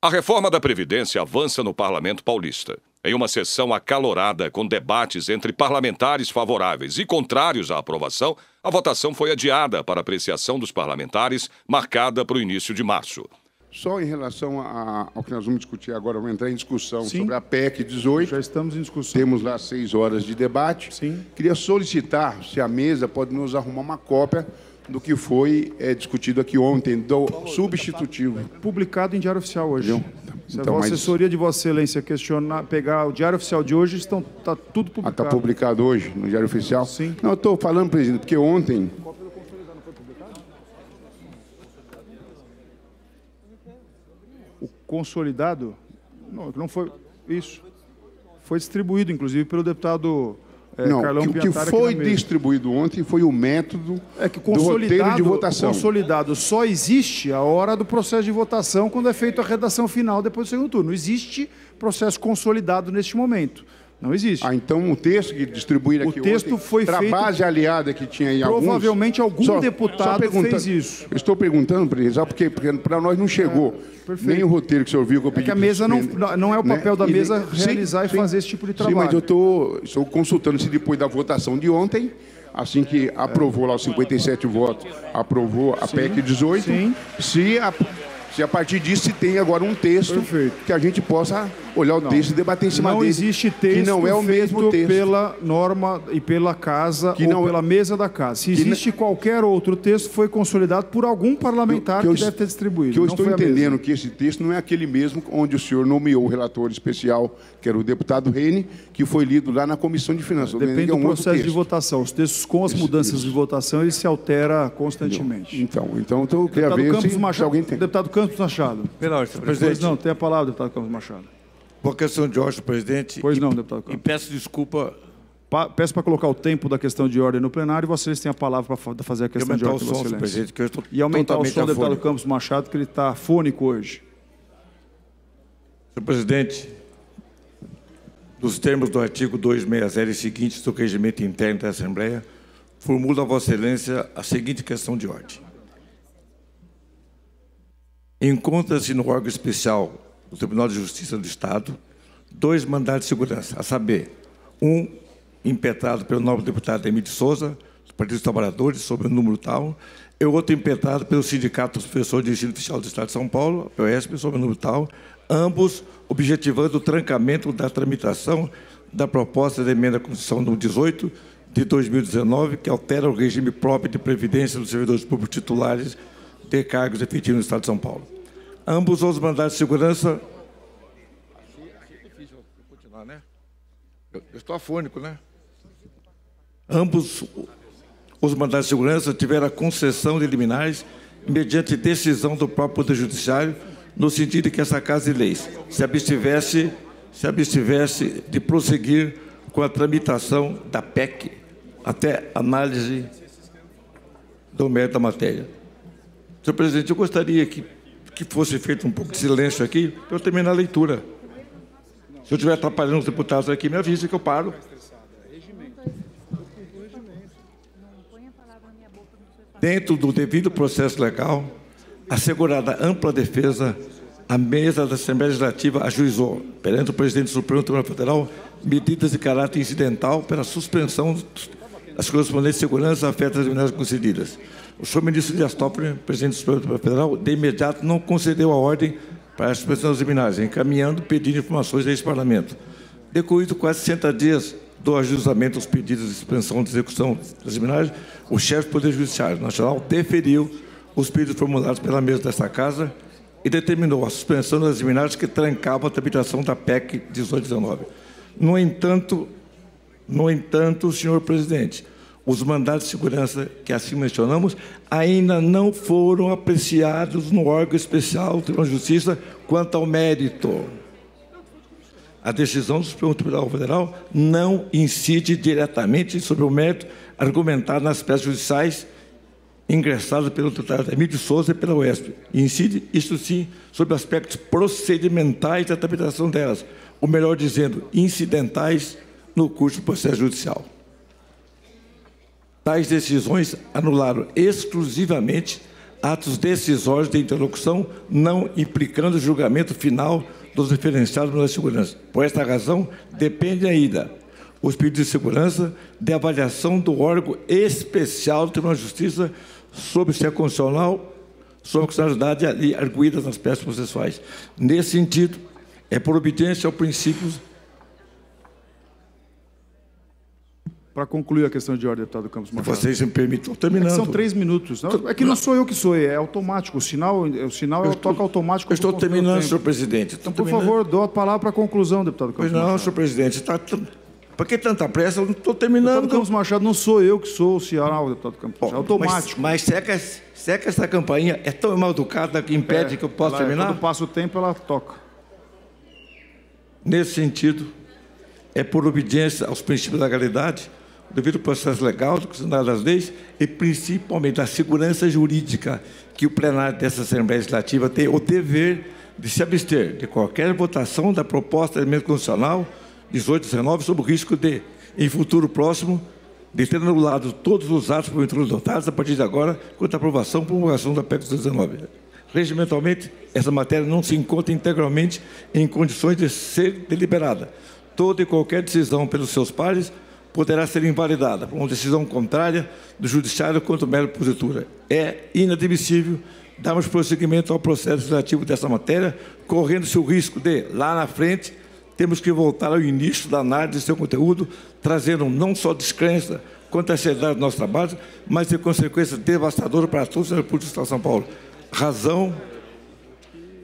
A reforma da Previdência avança no Parlamento Paulista. Em uma sessão acalorada, com debates entre parlamentares favoráveis e contrários à aprovação, a votação foi adiada para apreciação dos parlamentares, marcada para o início de março. Só em relação a, ao que nós vamos discutir agora, vamos entrar em discussão Sim. sobre a PEC 18. Já estamos em discussão. Temos lá seis horas de debate. Sim. Queria solicitar se a mesa pode nos arrumar uma cópia do que foi é, discutido aqui ontem, do substitutivo. Publicado em Diário Oficial hoje. Viu? Se então, a assessoria de Vossa Excelência questionar, pegar o Diário Oficial de hoje, está tudo publicado. Está ah, publicado hoje no Diário Oficial? Sim. Não, eu estou falando, presidente, porque ontem. Consolidado? Não, não foi. Isso. Foi distribuído, inclusive, pelo deputado é, não, Carlão o que foi distribuído ontem foi o método é que do roteiro de votação. consolidado só existe a hora do processo de votação quando é feita a redação final depois do segundo turno. Não existe processo consolidado neste momento. Não existe. Ah, então o texto que distribuíram aqui O texto ontem, foi feito... base aliada que tinha em Provavelmente alguns, algum só, deputado só fez isso. Eu estou perguntando, presidente, porque, porque para nós não chegou é, nem o roteiro que o senhor viu que eu pedi. É que a mesa não, não é o né? papel né? da mesa e, realizar sim, e fazer esse tipo de trabalho. Sim, mas eu tô, estou consultando se depois da votação de ontem assim que aprovou lá os 57 votos, aprovou a sim, PEC 18, sim. se a, se a partir disso se tem agora um texto Perfeito. que a gente possa olhar o não. texto e debater em cima não dele. Não existe texto que não é o mesmo texto pela norma e pela casa que ou não, é- pela mesa da casa. Se existe qualquer outro texto, foi consolidado por algum parlamentar que, que, que deve ter distribuído. Que eu estou entendendo que esse texto não é aquele mesmo onde o senhor nomeou o relator especial, que era o deputado Reine, que foi lido lá na Comissão de Finanças. Depende é um do processo de votação. Os textos com as isso, mudanças isso. de votação, ele se altera constantemente. Então, então, então eu queria ver Campos se, Machado, se alguém tem. Deputado Campos Machado. Pela ordem, presidente. Não, tem a palavra, deputado Campos Machado. Por questão de ordem, presidente. Pois não, deputado Campos. E peço desculpa. Pa peço para colocar o tempo da questão de ordem no plenário e vocês têm a palavra para fazer a questão de ordem. O som, presidente, que eu estou e aumentar o som do deputado Campos Machado, que ele está fônico hoje. Senhor presidente, nos termos do artigo 260 e seguintes do regimento interno da Assembleia, formulo a Vossa Excelência a seguinte questão de ordem. Encontra-se no órgão especial do Tribunal de Justiça do Estado dois mandados de segurança, a saber, um impetrado pelo novo deputado Emílio Souza, do Partido dos Trabalhadores, sobre o número tal, e outro impetrado pelo Sindicato dos Professores de Ensino Oficial do Estado de São Paulo, POSP, sobre o número tal, ambos objetivando o trancamento da tramitação da proposta de emenda à Constituição número 18 de 2019, que altera o regime próprio de previdência dos servidores públicos titulares de cargos efetivos no Estado de São Paulo. Ambos os mandados de segurança. Achei, difícil continuar, né? Eu, estou afônico, né? Ambos os mandados de segurança tiveram a concessão de liminares mediante decisão do próprio Poder Judiciário, no sentido de que essa Casa de Leis se abstivesse, se abstivesse de prosseguir com a tramitação da PEC até análise do mérito da matéria. Senhor presidente, eu gostaria que que fosse feito um pouco de silêncio aqui, para eu terminar a leitura. Se eu estiver atrapalhando os deputados aqui, me avise que eu paro. Dentro do devido processo legal, assegurada ampla defesa, a mesa da Assembleia Legislativa ajuizou, perante o presidente do Supremo Tribunal Federal, medidas de caráter incidental pela suspensão das correspondentes seguranças afetas às concedidas. O senhor ministro Dias Toffoli, presidente do Supremo Tribunal Federal, de imediato não concedeu a ordem para a suspensão das liminares, encaminhando pedido de informações a esse Parlamento. Decorrido quase 60 dias do ajustamento dos pedidos de suspensão de execução das liminares, o chefe do Poder Judiciário Nacional deferiu os pedidos formulados pela mesa desta Casa e determinou a suspensão das liminares que trancavam a tramitação da PEC 1819. No entanto, no entanto, senhor presidente, os mandados de segurança que assim mencionamos ainda não foram apreciados no órgão especial do Tribunal de Justiça quanto ao mérito. A decisão do Supremo Tribunal Federal não incide diretamente sobre o mérito argumentado nas peças judiciais ingressadas pelo deputado Emílio Souza e pela UESP. Incide, isto sim, sobre aspectos procedimentais da tramitação delas, ou melhor dizendo, incidentais no curso do processo judicial. Tais decisões anularam exclusivamente atos decisórios de interlocução, não implicando julgamento final dos diferenciados da segurança. Por esta razão, depende ainda os pedidos de segurança de avaliação do órgão especial do Tribunal de Justiça sobre se é constitucional, sobre a constitucionalidade ali arguídas nas peças processuais. Nesse sentido, é por obediência ao princípio Para concluir a questão de ordem, deputado Campos Machado. Vocês me permitem, terminando. É são três minutos. Não, é que não sou eu que sou, é automático. O sinal, o sinal é o toque automático. Eu estou terminando, senhor presidente. Então, por favor, dou a palavra para a conclusão, deputado Campos Pois não, Machado. senhor presidente. Tá, por que tanta pressa? Eu não estou terminando. Deputado Campos Machado, não sou eu que sou o sinal, deputado Campos Machado. É automático. Mas, mas será, que, será que essa campainha é tão mal educada que impede é, que eu possa ela, terminar? Quando passa o tempo, ela toca. Nesse sentido, é por obediência aos princípios da legalidade devido ao processo legal, do das leis e principalmente da segurança jurídica que o plenário dessa Assembleia Legislativa tem o dever de se abster de qualquer votação da proposta de emenda constitucional 1819 sob o risco de, em futuro próximo, de ter anulado todos os atos porventura adotados a partir de agora quanto à aprovação e promulgação da PEC 19. Regimentalmente, essa matéria não se encontra integralmente em condições de ser deliberada. Toda e qualquer decisão pelos seus pares poderá ser invalidada por uma decisão contrária do Judiciário contra o mero positura. É inadmissível darmos prosseguimento ao processo legislativo dessa matéria, correndo-se o risco de, lá na frente, temos que voltar ao início da análise do seu conteúdo, trazendo não só descrença quanto a seriedade do nosso trabalho, mas de consequências devastadoras para todos os República do Estado de São Paulo. Razão,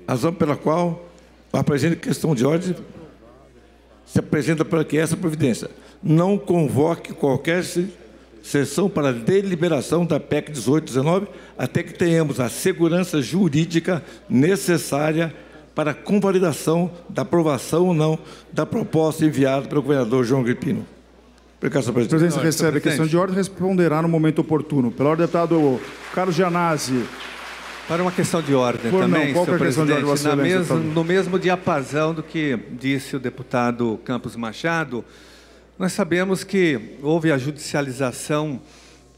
razão pela qual a presente questão de ordem se apresenta para que essa providência não convoque qualquer sessão para deliberação da PEC 1819, até que tenhamos a segurança jurídica necessária para a convalidação da aprovação ou não da proposta enviada pelo governador João Gripino. Obrigado, senhor presidente. A presidência recebe a questão de ordem e responderá no momento oportuno. Pela ordem, deputado Carlos Gianazzi. Para uma questão de ordem Por também, não, qual senhor é presidente, na mesmo, no mesmo diapasão do que disse o deputado Campos Machado, nós sabemos que houve a judicialização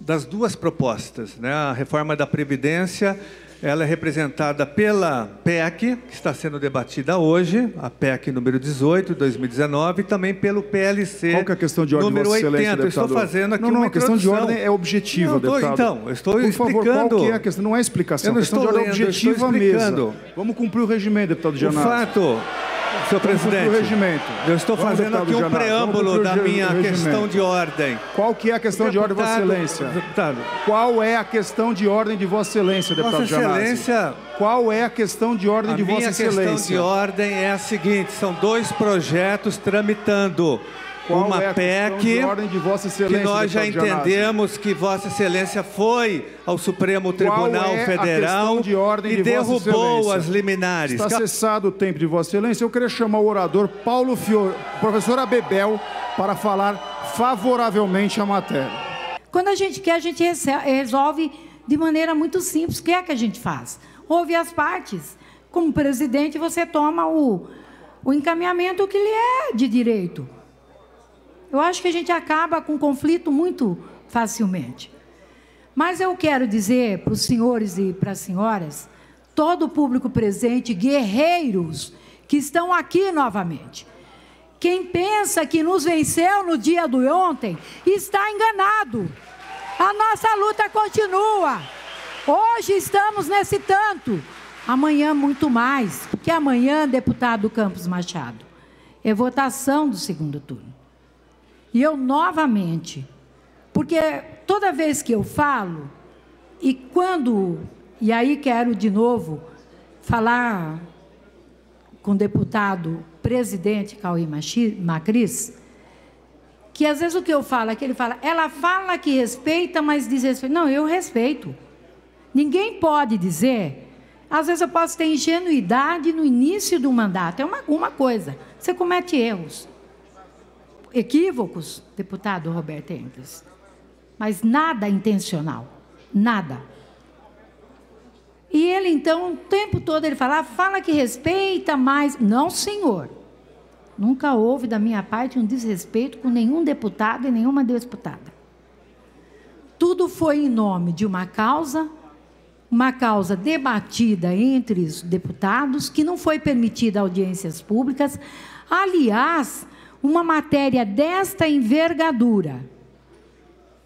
das duas propostas, né? a reforma da Previdência ela é representada pela PEC, que está sendo debatida hoje, a PEC número 18, 2019, e também pelo PLC. Qual que é a questão de ordem, número 80. Eu estou fazendo aqui não, não, uma a questão de ordem é objetiva, não, deputado. Então, eu estou Por explicando. Favor, qual que é a questão? Não é explicação, eu não a questão estou de ordem lendo, é objetiva mesmo. Vamos cumprir o regimento, deputado Janás. O fato Senhor presidente, eu estou Vamos, fazendo aqui um preâmbulo da minha questão de ordem. Qual que é a questão deputado, de ordem, Vossa Excelência? Deputado. Qual é a questão de ordem de Vossa Excelência, deputado Vossa Excelência. Qual é a questão de ordem de Vossa Excelência? A minha questão de ordem é a seguinte: são dois projetos tramitando. Qual uma é PEC que nós já entendemos que Vossa Excelência foi ao Supremo Tribunal é Federal de e derrubou as liminares. Está cessado o tempo de Vossa Excelência. Eu queria chamar o orador Paulo Fior, professor Abebel, para falar favoravelmente a matéria. Quando a gente quer, a gente resolve de maneira muito simples. O que é que a gente faz? Ouve as partes. Como presidente, você toma o, o encaminhamento que lhe é de direito. Eu acho que a gente acaba com conflito muito facilmente. Mas eu quero dizer para os senhores e para as senhoras, todo o público presente, guerreiros que estão aqui novamente. Quem pensa que nos venceu no dia do ontem está enganado. A nossa luta continua. Hoje estamos nesse tanto, amanhã muito mais, porque amanhã, deputado Campos Machado, é votação do segundo turno. E eu novamente, porque toda vez que eu falo, e quando, e aí quero de novo falar com o deputado presidente Cauê Macris, que às vezes o que eu falo é que ele fala, ela fala que respeita, mas desrespeita. Não, eu respeito. Ninguém pode dizer, às vezes eu posso ter ingenuidade no início do mandato, é uma, uma coisa, você comete erros equívocos, deputado Roberto Engels, mas nada intencional, nada. E ele então, o tempo todo ele fala, fala que respeita, mas não, senhor. Nunca houve da minha parte um desrespeito com nenhum deputado e nenhuma deputada. Tudo foi em nome de uma causa, uma causa debatida entre os deputados, que não foi permitida audiências públicas. Aliás, uma matéria desta envergadura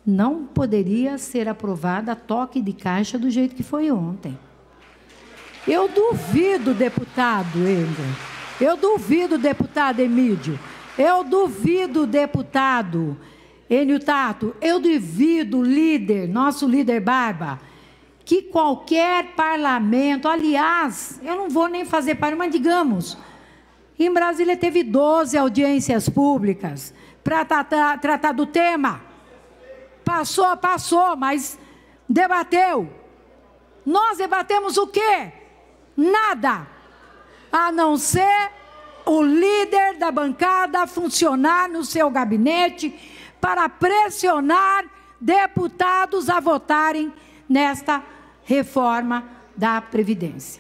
não poderia ser aprovada a toque de caixa do jeito que foi ontem. Eu duvido, deputado Engel, eu duvido, deputado Emílio, eu duvido, deputado Enio Tato, eu duvido, líder, nosso líder Barba, que qualquer parlamento, aliás, eu não vou nem fazer para, mas digamos, em Brasília teve 12 audiências públicas para tratar, tratar do tema. Passou, passou, mas debateu. Nós debatemos o quê? Nada. A não ser o líder da bancada funcionar no seu gabinete para pressionar deputados a votarem nesta reforma da Previdência,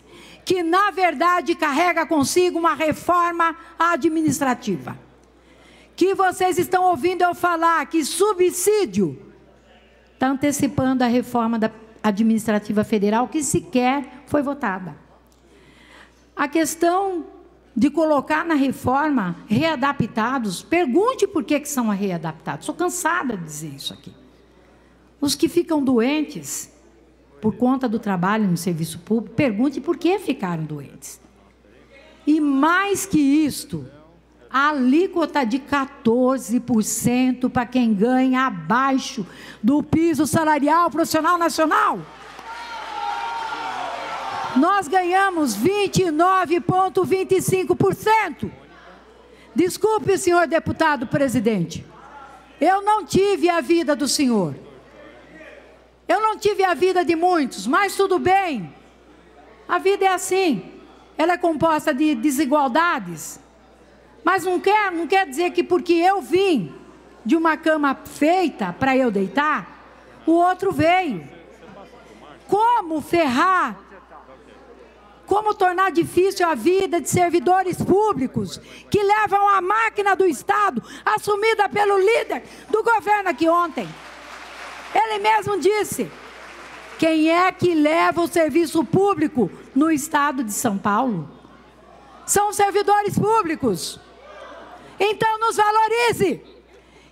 que na verdade carrega consigo uma reforma administrativa. Que vocês estão ouvindo eu falar que subsídio está antecipando a reforma da administrativa federal que sequer foi votada. A questão de colocar na reforma readaptados, pergunte por que, que são readaptados. Sou cansada de dizer isso aqui. Os que ficam doentes por conta do trabalho no serviço público, pergunte por que ficaram doentes. E mais que isto, a alíquota de 14% para quem ganha abaixo do piso salarial profissional nacional. Nós ganhamos 29,25%. Desculpe, senhor deputado presidente. Eu não tive a vida do senhor. Eu não tive a vida de muitos, mas tudo bem. A vida é assim. Ela é composta de desigualdades. Mas não quer, não quer dizer que porque eu vim de uma cama feita para eu deitar, o outro veio. Como ferrar como tornar difícil a vida de servidores públicos que levam a máquina do Estado assumida pelo líder do governo aqui ontem. Ele mesmo disse: quem é que leva o serviço público no Estado de São Paulo? São servidores públicos. Então nos valorize.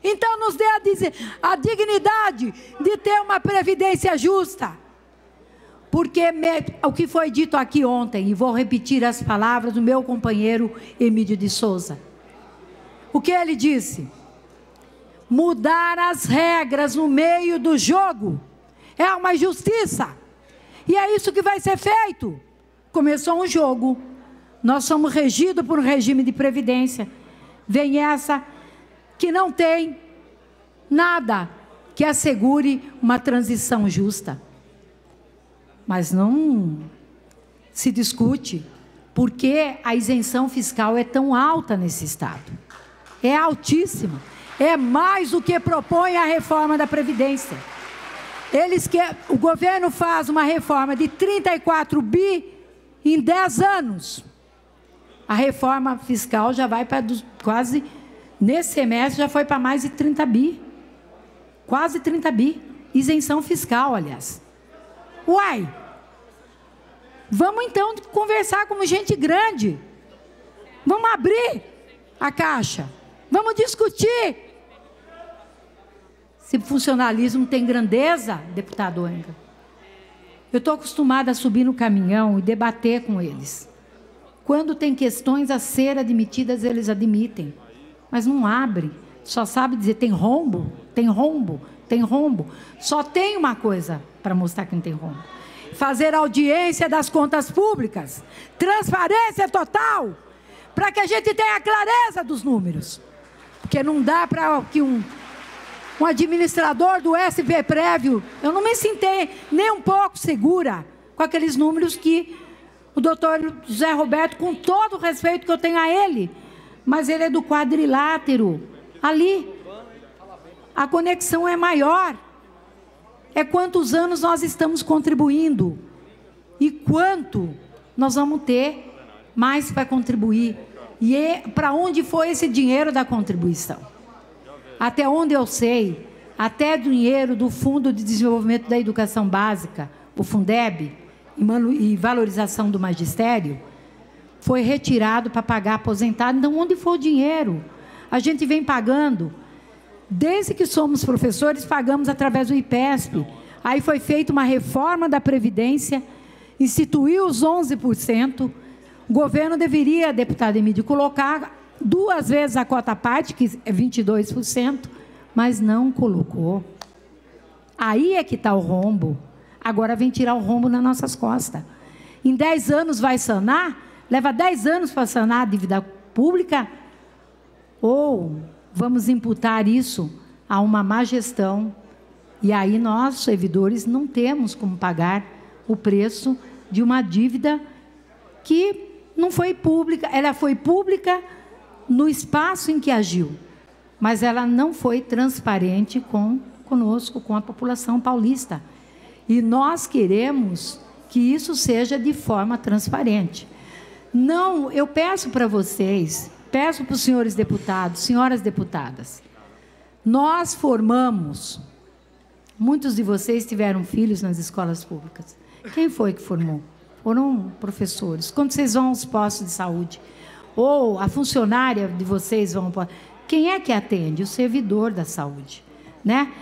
Então nos dê a, a dignidade de ter uma previdência justa. Porque me, o que foi dito aqui ontem, e vou repetir as palavras do meu companheiro Emílio de Souza. O que ele disse? Mudar as regras no meio do jogo é uma injustiça. E é isso que vai ser feito. Começou um jogo. Nós somos regidos por um regime de previdência. Vem essa que não tem nada que assegure uma transição justa mas não se discute por que a isenção fiscal é tão alta nesse estado. É altíssima. É mais do que propõe a reforma da Previdência. Eles que o governo faz uma reforma de 34 bi em 10 anos. A reforma fiscal já vai para quase nesse semestre já foi para mais de 30 bi. Quase 30 bi. Isenção fiscal, aliás. Uai! Vamos então conversar como gente grande. Vamos abrir a caixa. Vamos discutir. Se funcionalismo tem grandeza, deputado Enga. Eu estou acostumada a subir no caminhão e debater com eles. Quando tem questões a ser admitidas, eles admitem. Mas não abre. Só sabe dizer tem rombo, tem rombo, tem rombo. Só tem uma coisa para mostrar que não tem rombo fazer audiência das contas públicas, transparência total, para que a gente tenha clareza dos números. Porque não dá para que um, um administrador do SP Prévio, eu não me sentei nem um pouco segura com aqueles números que o doutor José Roberto, com todo o respeito que eu tenho a ele, mas ele é do quadrilátero, ali. A conexão é maior é quantos anos nós estamos contribuindo e quanto nós vamos ter mais para contribuir. E é, para onde foi esse dinheiro da contribuição? Até onde eu sei, até dinheiro do Fundo de Desenvolvimento da Educação Básica, o Fundeb, e valorização do magistério, foi retirado para pagar aposentado. Então, onde foi o dinheiro? A gente vem pagando. Desde que somos professores, pagamos através do IPESP. Aí foi feita uma reforma da Previdência, instituiu os 11%. O governo deveria, deputado Emílio, colocar duas vezes a cota parte, que é 22%, mas não colocou. Aí é que está o rombo. Agora vem tirar o rombo nas nossas costas. Em 10 anos vai sanar? Leva 10 anos para sanar a dívida pública? Ou vamos imputar isso a uma má gestão? E aí nós, servidores, não temos como pagar o preço de uma dívida que não foi pública, ela foi pública no espaço em que agiu, mas ela não foi transparente com conosco, com a população paulista. E nós queremos que isso seja de forma transparente. Não, eu peço para vocês, peço para os senhores deputados, senhoras deputadas, nós formamos, muitos de vocês tiveram filhos nas escolas públicas. Quem foi que formou? Foram professores. Quando vocês vão aos postos de saúde, ou a funcionária de vocês vão. Quem é que atende? O servidor da saúde. Né?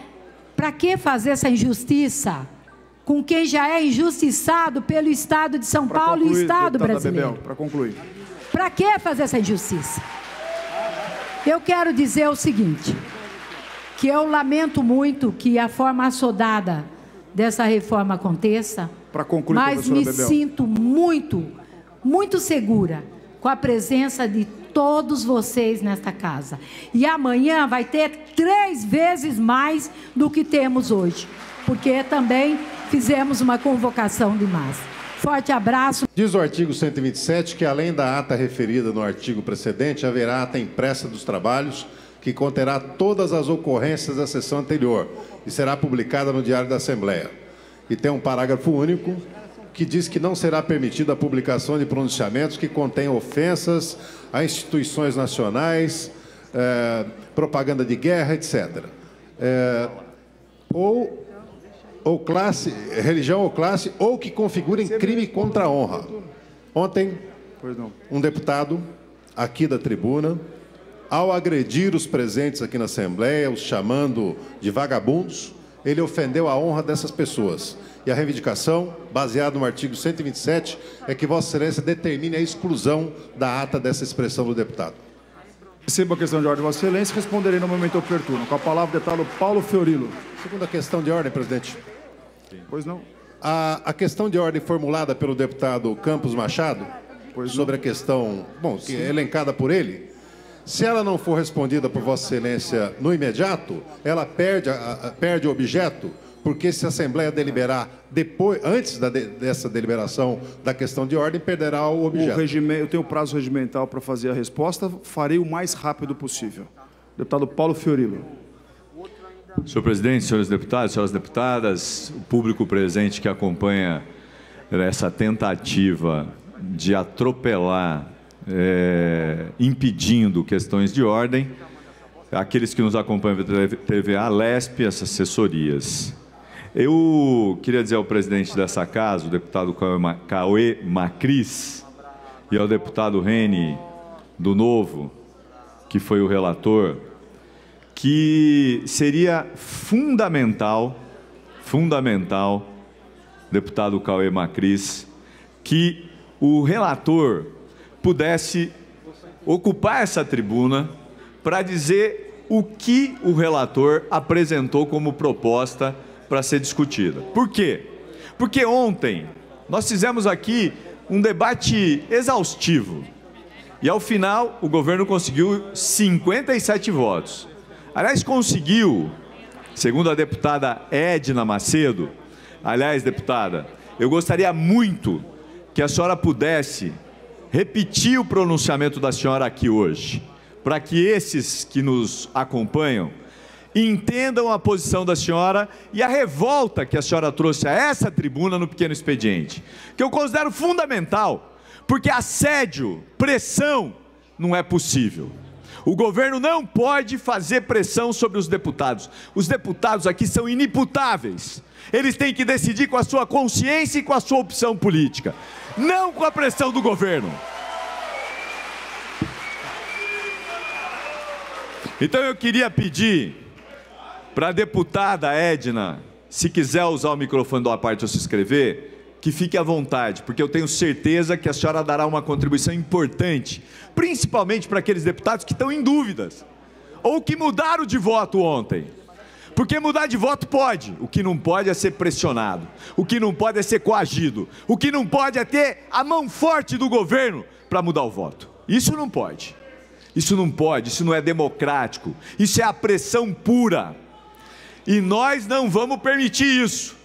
Para que fazer essa injustiça? com quem já é injustiçado pelo Estado de São pra Paulo concluir, e o Estado brasileiro. Para concluir. Para que fazer essa injustiça? Eu quero dizer o seguinte, que eu lamento muito que a forma assodada dessa reforma aconteça, concluir, mas me Bebel. sinto muito, muito segura com a presença de todos vocês nesta casa. E amanhã vai ter três vezes mais do que temos hoje, porque também fizemos uma convocação de massa. Forte abraço. Diz o artigo 127 que, além da ata referida no artigo precedente, haverá ata impressa dos trabalhos que conterá todas as ocorrências da sessão anterior e será publicada no Diário da Assembleia. E tem um parágrafo único que diz que não será permitida a publicação de pronunciamentos que contenham ofensas a instituições nacionais, eh, propaganda de guerra, etc. Eh, ou ou classe, religião ou classe, ou que configurem crime contra a honra. Ontem, um deputado aqui da tribuna, ao agredir os presentes aqui na Assembleia, os chamando de vagabundos, ele ofendeu a honra dessas pessoas. E a reivindicação, baseada no artigo 127, é que Vossa Excelência determine a exclusão da ata dessa expressão do deputado. Receba a questão de ordem, Vossa Excelência, responderei no momento oportuno. Com a palavra, o deputado Paulo Fiorilo. Segunda questão de ordem, presidente. Pois não. A, a questão de ordem formulada pelo deputado Campos Machado, pois sobre não. a questão, bom, que é elencada por ele, se ela não for respondida por Vossa Excelência no imediato, ela perde, a, a, perde o objeto, porque se a Assembleia deliberar depois, antes da de, dessa deliberação da questão de ordem, perderá o objeto. O regime, eu tenho prazo regimental para fazer a resposta, farei o mais rápido possível. Deputado Paulo Fiorilo. Senhor presidente, senhores deputados, senhoras deputadas, o público presente que acompanha essa tentativa de atropelar, é, impedindo questões de ordem, aqueles que nos acompanham pela TVA, LESP, as assessorias. Eu queria dizer ao presidente dessa casa, o deputado Cauê Macris, e ao deputado Rene do Novo, que foi o relator, que seria fundamental, fundamental, deputado Cauê Macris, que o relator pudesse ocupar essa tribuna para dizer o que o relator apresentou como proposta para ser discutida. Por quê? Porque ontem nós fizemos aqui um debate exaustivo e ao final o governo conseguiu 57 votos. Aliás, conseguiu, segundo a deputada Edna Macedo, aliás, deputada, eu gostaria muito que a senhora pudesse repetir o pronunciamento da senhora aqui hoje, para que esses que nos acompanham entendam a posição da senhora e a revolta que a senhora trouxe a essa tribuna no pequeno expediente, que eu considero fundamental, porque assédio, pressão não é possível. O governo não pode fazer pressão sobre os deputados. Os deputados aqui são inimputáveis. Eles têm que decidir com a sua consciência e com a sua opção política, não com a pressão do governo. Então eu queria pedir para a deputada Edna, se quiser usar o microfone da parte ou se inscrever, que fique à vontade, porque eu tenho certeza que a senhora dará uma contribuição importante, principalmente para aqueles deputados que estão em dúvidas, ou que mudaram de voto ontem. Porque mudar de voto pode, o que não pode é ser pressionado, o que não pode é ser coagido, o que não pode é ter a mão forte do governo para mudar o voto. Isso não pode. Isso não pode, isso não é democrático, isso é a pressão pura. E nós não vamos permitir isso.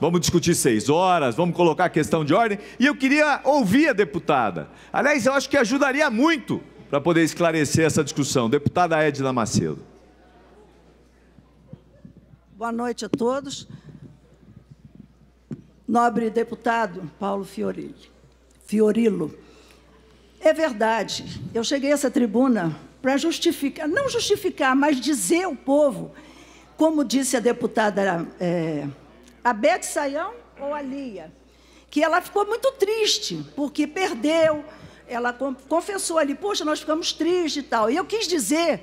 Vamos discutir seis horas, vamos colocar a questão de ordem. E eu queria ouvir a deputada. Aliás, eu acho que ajudaria muito para poder esclarecer essa discussão. Deputada Edna Macedo. Boa noite a todos. Nobre deputado Paulo Fiorillo. Fiorilo. É verdade, eu cheguei a essa tribuna para justificar, não justificar, mas dizer ao povo como disse a deputada é, a Beth Saião ou a Lia, que ela ficou muito triste, porque perdeu, ela confessou ali, poxa, nós ficamos tristes e tal. E eu quis dizer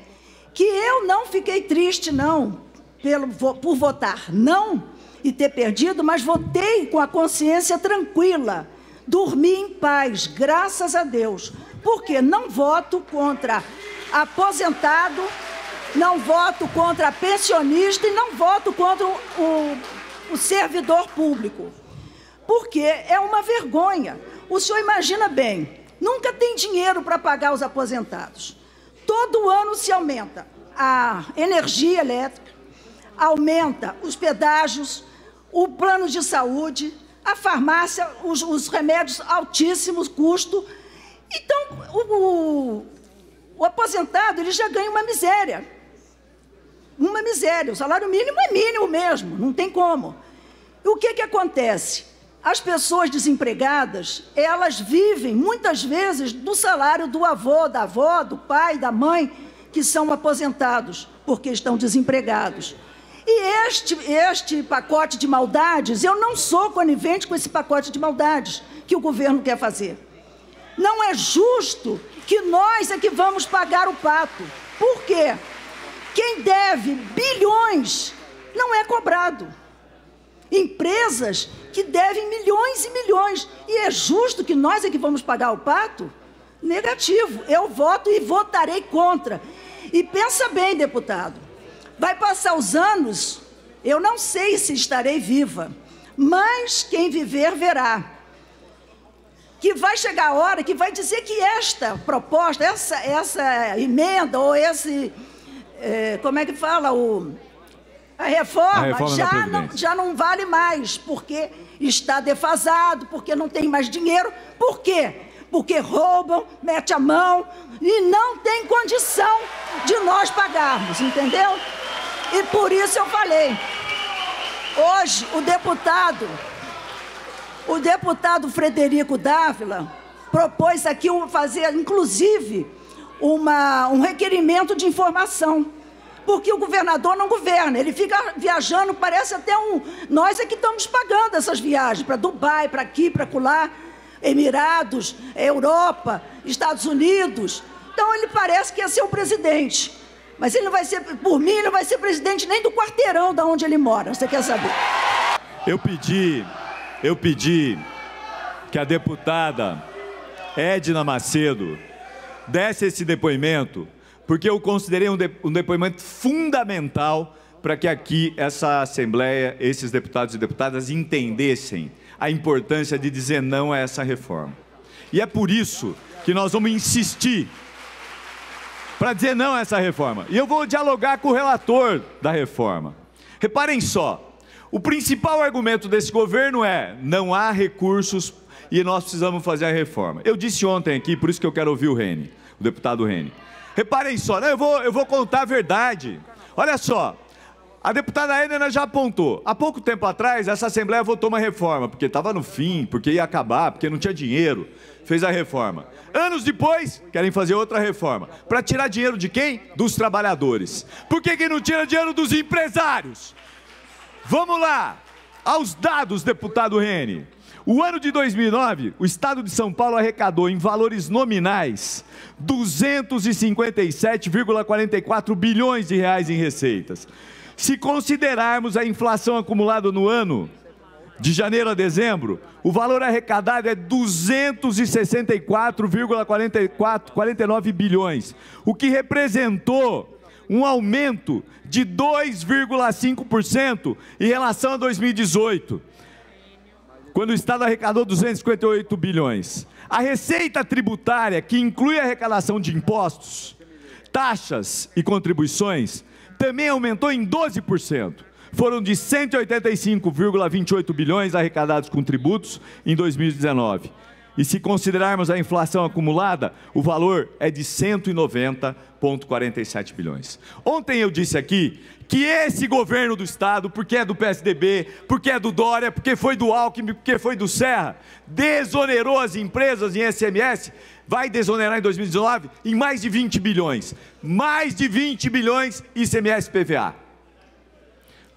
que eu não fiquei triste, não, pelo, por votar não e ter perdido, mas votei com a consciência tranquila, dormi em paz, graças a Deus. Porque não voto contra aposentado, não voto contra pensionista e não voto contra o, o, o servidor público. Porque é uma vergonha. O senhor imagina bem, nunca tem dinheiro para pagar os aposentados. Todo ano se aumenta a energia elétrica, aumenta os pedágios, o plano de saúde, a farmácia, os, os remédios altíssimos custo. Então, o, o, o aposentado ele já ganha uma miséria uma miséria. O salário mínimo é mínimo mesmo, não tem como. E o que, que acontece? As pessoas desempregadas, elas vivem muitas vezes do salário do avô, da avó, do pai, da mãe, que são aposentados porque estão desempregados. E este, este pacote de maldades, eu não sou conivente com esse pacote de maldades que o governo quer fazer. Não é justo que nós é que vamos pagar o pato. Por quê? Quem deve bilhões não é cobrado. Empresas que devem milhões e milhões. E é justo que nós é que vamos pagar o pato? Negativo. Eu voto e votarei contra. E pensa bem, deputado. Vai passar os anos, eu não sei se estarei viva, mas quem viver verá. Que vai chegar a hora que vai dizer que esta proposta, essa, essa emenda ou esse é, como é que fala? O, a reforma, a reforma já, não, já não vale mais, porque está defasado, porque não tem mais dinheiro. Por quê? Porque roubam, mete a mão e não tem condição de nós pagarmos, entendeu? E por isso eu falei. Hoje, o deputado, o deputado Frederico Dávila, propôs aqui fazer, inclusive, uma, um requerimento de informação. Porque o governador não governa, ele fica viajando, parece até um. Nós é que estamos pagando essas viagens para Dubai, para aqui, para acolá, Emirados, Europa, Estados Unidos. Então ele parece que ia ser o presidente. Mas ele não vai ser, por mim, ele não vai ser presidente nem do quarteirão da onde ele mora. Você quer saber? Eu pedi, eu pedi que a deputada Edna Macedo desse esse depoimento, porque eu considerei um, de, um depoimento fundamental para que aqui essa Assembleia, esses deputados e deputadas entendessem a importância de dizer não a essa reforma. E é por isso que nós vamos insistir para dizer não a essa reforma. E eu vou dialogar com o relator da reforma. Reparem só, o principal argumento desse governo é: não há recursos e nós precisamos fazer a reforma. Eu disse ontem aqui, por isso que eu quero ouvir o Rene o deputado Rene. Reparem só, né? eu, vou, eu vou contar a verdade. Olha só, A deputada Edna já apontou. Há pouco tempo atrás, essa Assembleia votou uma reforma, porque estava no fim, porque ia acabar, porque não tinha dinheiro. Fez a reforma. Anos depois, querem fazer outra reforma. Para tirar dinheiro de quem? Dos trabalhadores. Por que, que não tira dinheiro dos empresários? Vamos lá, aos dados, deputado Rene. O ano de 2009, o estado de São Paulo arrecadou em valores nominais 257,44 bilhões de reais em receitas. Se considerarmos a inflação acumulada no ano, de janeiro a dezembro, o valor arrecadado é 264,49 bilhões, o que representou um aumento de 2,5% em relação a 2018, quando o Estado arrecadou 258 bilhões. A receita tributária, que inclui a arrecadação de impostos, taxas e contribuições, também aumentou em 12%. Foram de 185,28 bilhões arrecadados com tributos em 2019. E se considerarmos a inflação acumulada, o valor é de 190,47 bilhões. Ontem eu disse aqui que esse governo do Estado, porque é do PSDB, porque é do Dória, porque foi do Alckmin, porque foi do Serra, desonerou as empresas em SMS vai desonerar em 2019 em mais de 20 bilhões. Mais de 20 bilhões ICMS PVA.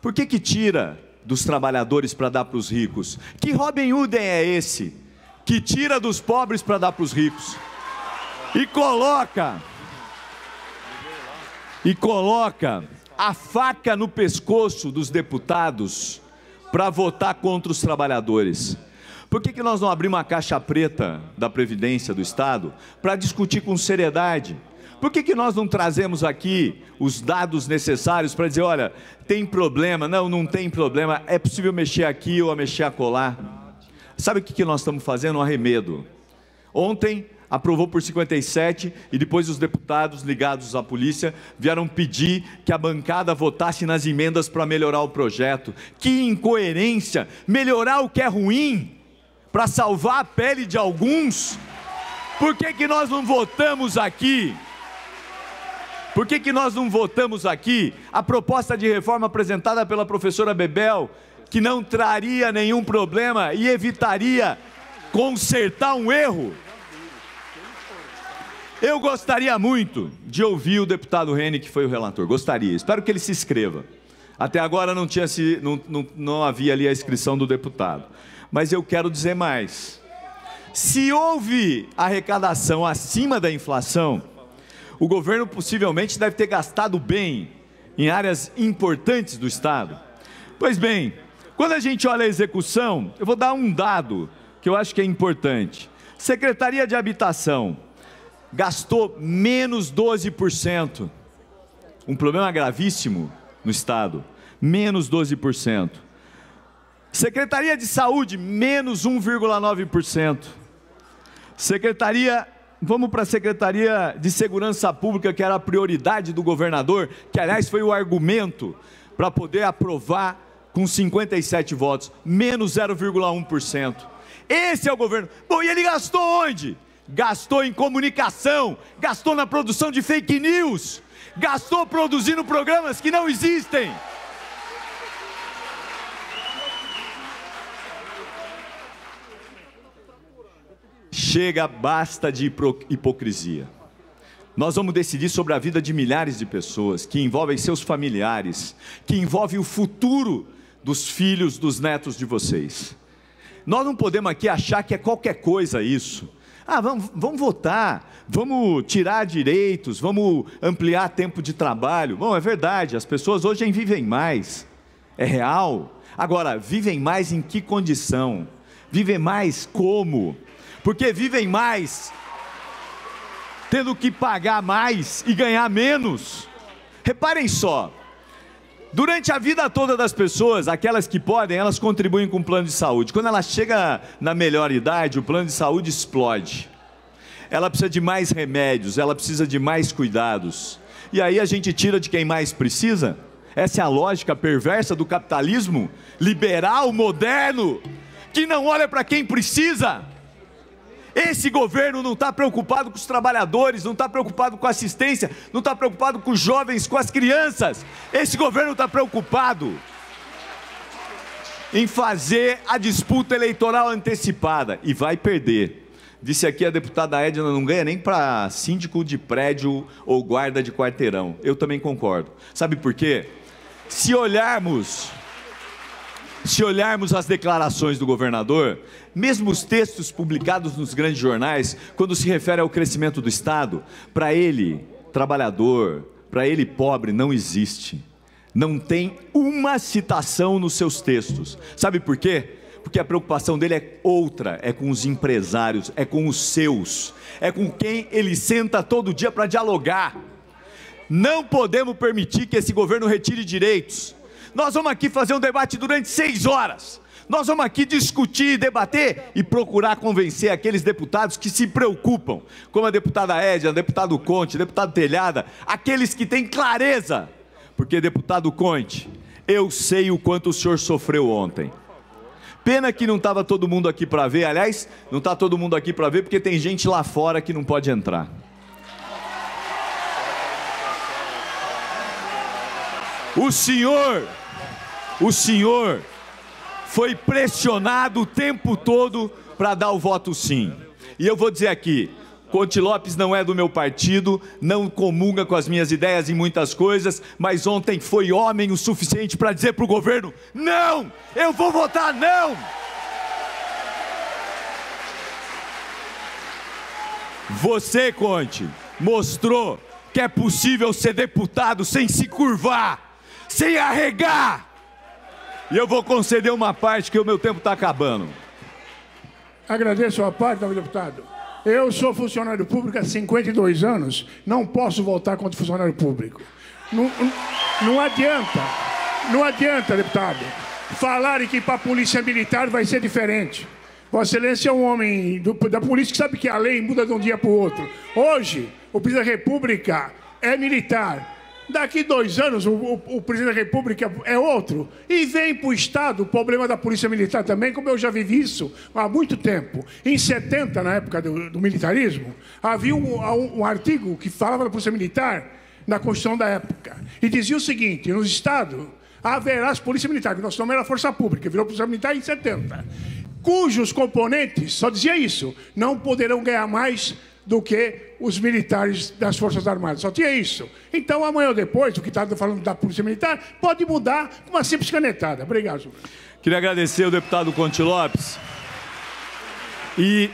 Por que que tira dos trabalhadores para dar para os ricos? Que Robin Hood é esse que tira dos pobres para dar para os ricos? E coloca e coloca a faca no pescoço dos deputados para votar contra os trabalhadores. Por que, que nós não abrimos uma caixa preta da Previdência do Estado para discutir com seriedade? Por que, que nós não trazemos aqui os dados necessários para dizer, olha, tem problema, não, não tem problema, é possível mexer aqui ou mexer acolá? Sabe o que, que nós estamos fazendo? Um arremedo. Ontem aprovou por 57 e depois os deputados ligados à polícia vieram pedir que a bancada votasse nas emendas para melhorar o projeto. Que incoerência! Melhorar o que é ruim para salvar a pele de alguns? Por que, que nós não votamos aqui? Por que, que nós não votamos aqui a proposta de reforma apresentada pela professora Bebel, que não traria nenhum problema e evitaria consertar um erro? Eu gostaria muito de ouvir o deputado Rene, que foi o relator. Gostaria. Espero que ele se inscreva. Até agora não, tinha se, não, não, não havia ali a inscrição do deputado. Mas eu quero dizer mais. Se houve arrecadação acima da inflação, o governo possivelmente deve ter gastado bem em áreas importantes do Estado. Pois bem, quando a gente olha a execução, eu vou dar um dado que eu acho que é importante. Secretaria de Habitação gastou menos 12%. Um problema gravíssimo no Estado. Menos 12%. Secretaria de Saúde, menos 1,9%. Secretaria, vamos para a Secretaria de Segurança Pública, que era a prioridade do governador, que aliás foi o argumento para poder aprovar com 57 votos, menos 0,1%. Esse é o governo. Bom, e ele gastou onde? Gastou em comunicação, gastou na produção de fake news, gastou produzindo programas que não existem. Chega, basta de hipocrisia. Nós vamos decidir sobre a vida de milhares de pessoas, que envolvem seus familiares, que envolvem o futuro dos filhos, dos netos de vocês. Nós não podemos aqui achar que é qualquer coisa isso. Ah, vamos, vamos votar, vamos tirar direitos, vamos ampliar tempo de trabalho. Bom, é verdade, as pessoas hoje vivem mais, é real. Agora, vivem mais em que condição? Vivem mais como? porque vivem mais, tendo que pagar mais e ganhar menos. Reparem só, Durante a vida toda das pessoas, aquelas que podem, elas contribuem com o plano de saúde. Quando ela chega na melhor idade, o plano de saúde explode. Ela precisa de mais remédios, ela precisa de mais cuidados. E aí a gente tira de quem mais precisa? Essa é a lógica perversa do capitalismo liberal, moderno, que não olha para quem precisa. Esse governo não está preocupado com os trabalhadores, não está preocupado com a assistência, não está preocupado com os jovens, com as crianças. Esse governo está preocupado em fazer a disputa eleitoral antecipada e vai perder. Disse aqui a deputada Edna não ganha nem para síndico de prédio ou guarda de quarteirão. Eu também concordo. Sabe por quê? Se olharmos se olharmos as declarações do governador, mesmo os textos publicados nos grandes jornais, quando se refere ao crescimento do Estado, para ele, trabalhador, para ele, pobre, não existe. Não tem uma citação nos seus textos. Sabe por quê? Porque a preocupação dele é outra, é com os empresários, é com os seus, é com quem ele senta todo dia para dialogar. Não podemos permitir que esse governo retire direitos nós vamos aqui fazer um debate durante seis horas. Nós vamos aqui discutir, debater e procurar convencer aqueles deputados que se preocupam, como a deputada Edna, deputado Conte, deputado Telhada, aqueles que têm clareza. Porque, deputado Conte, eu sei o quanto o senhor sofreu ontem. Pena que não estava todo mundo aqui para ver, aliás, não está todo mundo aqui para ver porque tem gente lá fora que não pode entrar. O senhor o senhor foi pressionado o tempo todo para dar o voto sim. E eu vou dizer aqui, Conte Lopes não é do meu partido, não comunga com as minhas ideias em muitas coisas, mas ontem foi homem o suficiente para dizer para o governo: não, eu vou votar não. Você, Conte, mostrou que é possível ser deputado sem se curvar, sem arregar e eu vou conceder uma parte que o meu tempo está acabando. Agradeço a parte, deputado. Eu sou funcionário público há 52 anos, não posso voltar contra funcionário público. Não, não adianta, não adianta, deputado, falarem que para a polícia militar vai ser diferente. Vossa Excelência é um homem do, da polícia que sabe que a lei muda de um dia para o outro. Hoje, o presidente da República é militar. Daqui dois anos, o, o, o, presidente da República é outro. E vem para o Estado o problema da Polícia Militar também, como eu já vivi isso há muito tempo. Em 70, na época do, do militarismo, havia um, um, um, artigo que falava da Polícia Militar na Constituição da época. E dizia o seguinte: nos Estados haverá as Polícias Militares, que nós nome era Força Pública, virou Polícia Militar em 70, cujos componentes, só dizia isso, não poderão ganhar mais do que os militares das Forças Armadas. Só tinha isso. Então, amanhã ou depois, o que está falando da Polícia Militar, pode mudar com uma simples canetada. Obrigado. Queria agradecer o deputado Conte Lopes. E,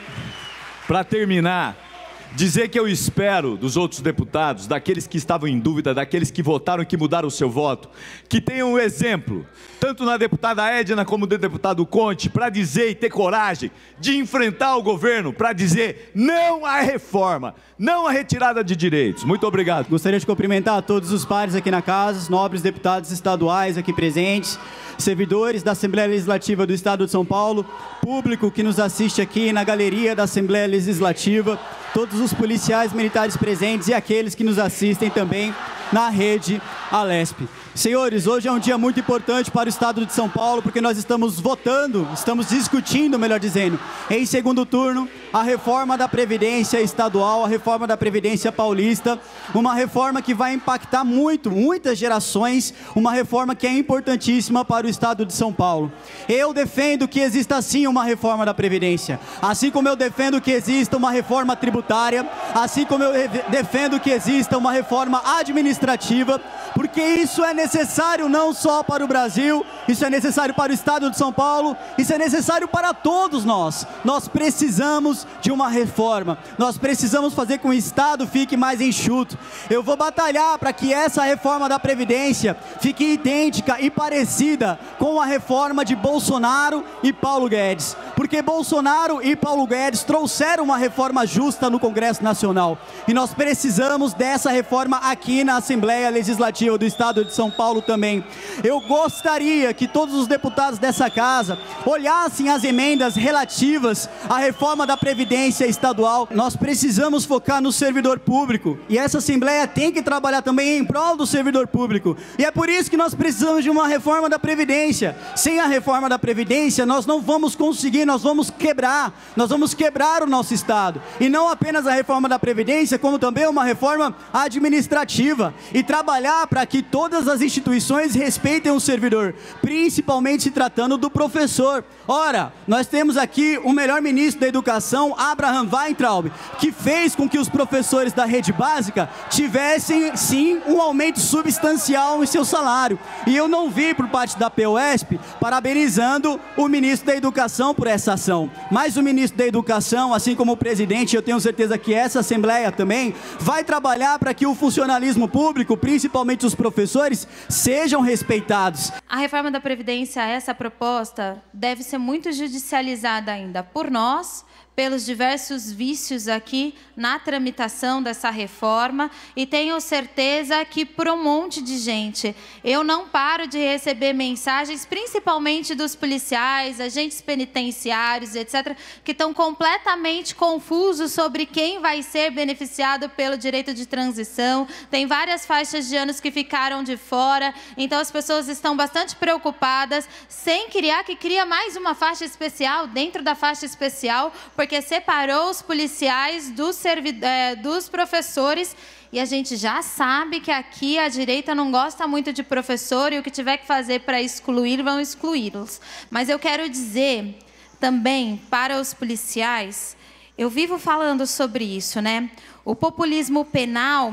para terminar, dizer que eu espero dos outros deputados, daqueles que estavam em dúvida, daqueles que votaram e que mudaram o seu voto, que tenham um exemplo, tanto na deputada Edna como do deputado Conte, para dizer e ter coragem de enfrentar o governo, para dizer não à reforma, não à retirada de direitos. Muito obrigado. Gostaria de cumprimentar todos os pares aqui na casa, os nobres deputados estaduais aqui presentes, servidores da Assembleia Legislativa do Estado de São Paulo, público que nos assiste aqui na galeria da Assembleia Legislativa, todos os policiais militares presentes e aqueles que nos assistem também na rede Alesp. Senhores, hoje é um dia muito importante para o Estado de São Paulo, porque nós estamos votando, estamos discutindo, melhor dizendo, em segundo turno, a reforma da Previdência Estadual, a reforma da Previdência Paulista, uma reforma que vai impactar muito, muitas gerações, uma reforma que é importantíssima para o Estado de São Paulo. Eu defendo que exista sim uma reforma da Previdência, assim como eu defendo que exista uma reforma tributária, assim como eu defendo que exista uma reforma administrativa, porque isso é necessário não só para o Brasil, isso é necessário para o Estado de São Paulo, isso é necessário para todos nós. Nós precisamos de uma reforma, nós precisamos fazer com que o Estado fique mais enxuto. Eu vou batalhar para que essa reforma da Previdência fique idêntica e parecida com a reforma de Bolsonaro e Paulo Guedes, porque Bolsonaro e Paulo Guedes trouxeram uma reforma justa no Congresso Nacional e nós precisamos dessa reforma aqui na Assembleia Legislativa do Estado de São Paulo também. Eu gostaria que todos os deputados dessa casa olhassem as emendas relativas à reforma da Previdência Estadual. Nós precisamos focar no servidor público e essa Assembleia tem que trabalhar também em prol do servidor público. E é por isso que nós precisamos de uma reforma da Previdência. Sem a reforma da Previdência, nós não vamos conseguir, nós vamos quebrar, nós vamos quebrar o nosso Estado. E não apenas a reforma da Previdência, como também uma reforma administrativa. E trabalhar para que todas as instituições respeitem o servidor, principalmente se tratando do professor. Ora, nós temos aqui o melhor ministro da Educação, Abraham Weintraub, que fez com que os professores da rede básica tivessem, sim, um aumento substancial em seu salário. E eu não vi por parte da POSP parabenizando o ministro da Educação por essa ação. Mas o ministro da Educação, assim como o presidente, eu tenho certeza que essa Assembleia também vai trabalhar para que o funcionalismo público, principalmente os professores, sejam respeitados. A reforma da Previdência, essa proposta, deve ser muito judicializada ainda por nós pelos diversos vícios aqui na tramitação dessa reforma e tenho certeza que por um monte de gente. Eu não paro de receber mensagens, principalmente dos policiais, agentes penitenciários, etc., que estão completamente confusos sobre quem vai ser beneficiado pelo direito de transição. Tem várias faixas de anos que ficaram de fora, então as pessoas estão bastante preocupadas, sem criar que cria mais uma faixa especial dentro da faixa especial, porque porque separou os policiais dos, é, dos professores e a gente já sabe que aqui a direita não gosta muito de professor e o que tiver que fazer para excluir, vão excluí-los. Mas eu quero dizer também para os policiais, eu vivo falando sobre isso, né? O populismo penal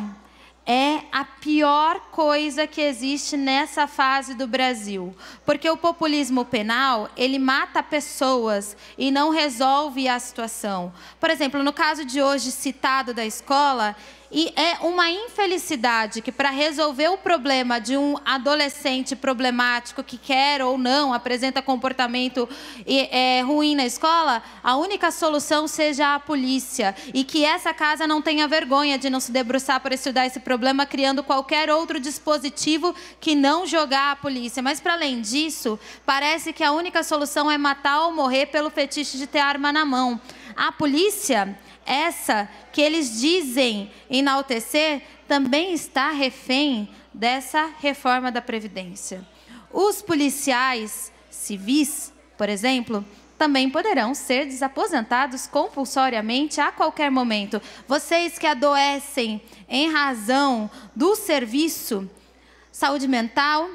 é a pior coisa que existe nessa fase do Brasil, porque o populismo penal, ele mata pessoas e não resolve a situação. Por exemplo, no caso de hoje citado da escola, e é uma infelicidade que, para resolver o problema de um adolescente problemático que quer ou não apresenta comportamento é, ruim na escola, a única solução seja a polícia. E que essa casa não tenha vergonha de não se debruçar para estudar esse problema, criando qualquer outro dispositivo que não jogar a polícia. Mas, para além disso, parece que a única solução é matar ou morrer pelo fetiche de ter arma na mão. A polícia essa que eles dizem enaltecer também está refém dessa reforma da Previdência. Os policiais civis, por exemplo, também poderão ser desaposentados compulsoriamente a qualquer momento. Vocês que adoecem em razão do serviço, saúde mental,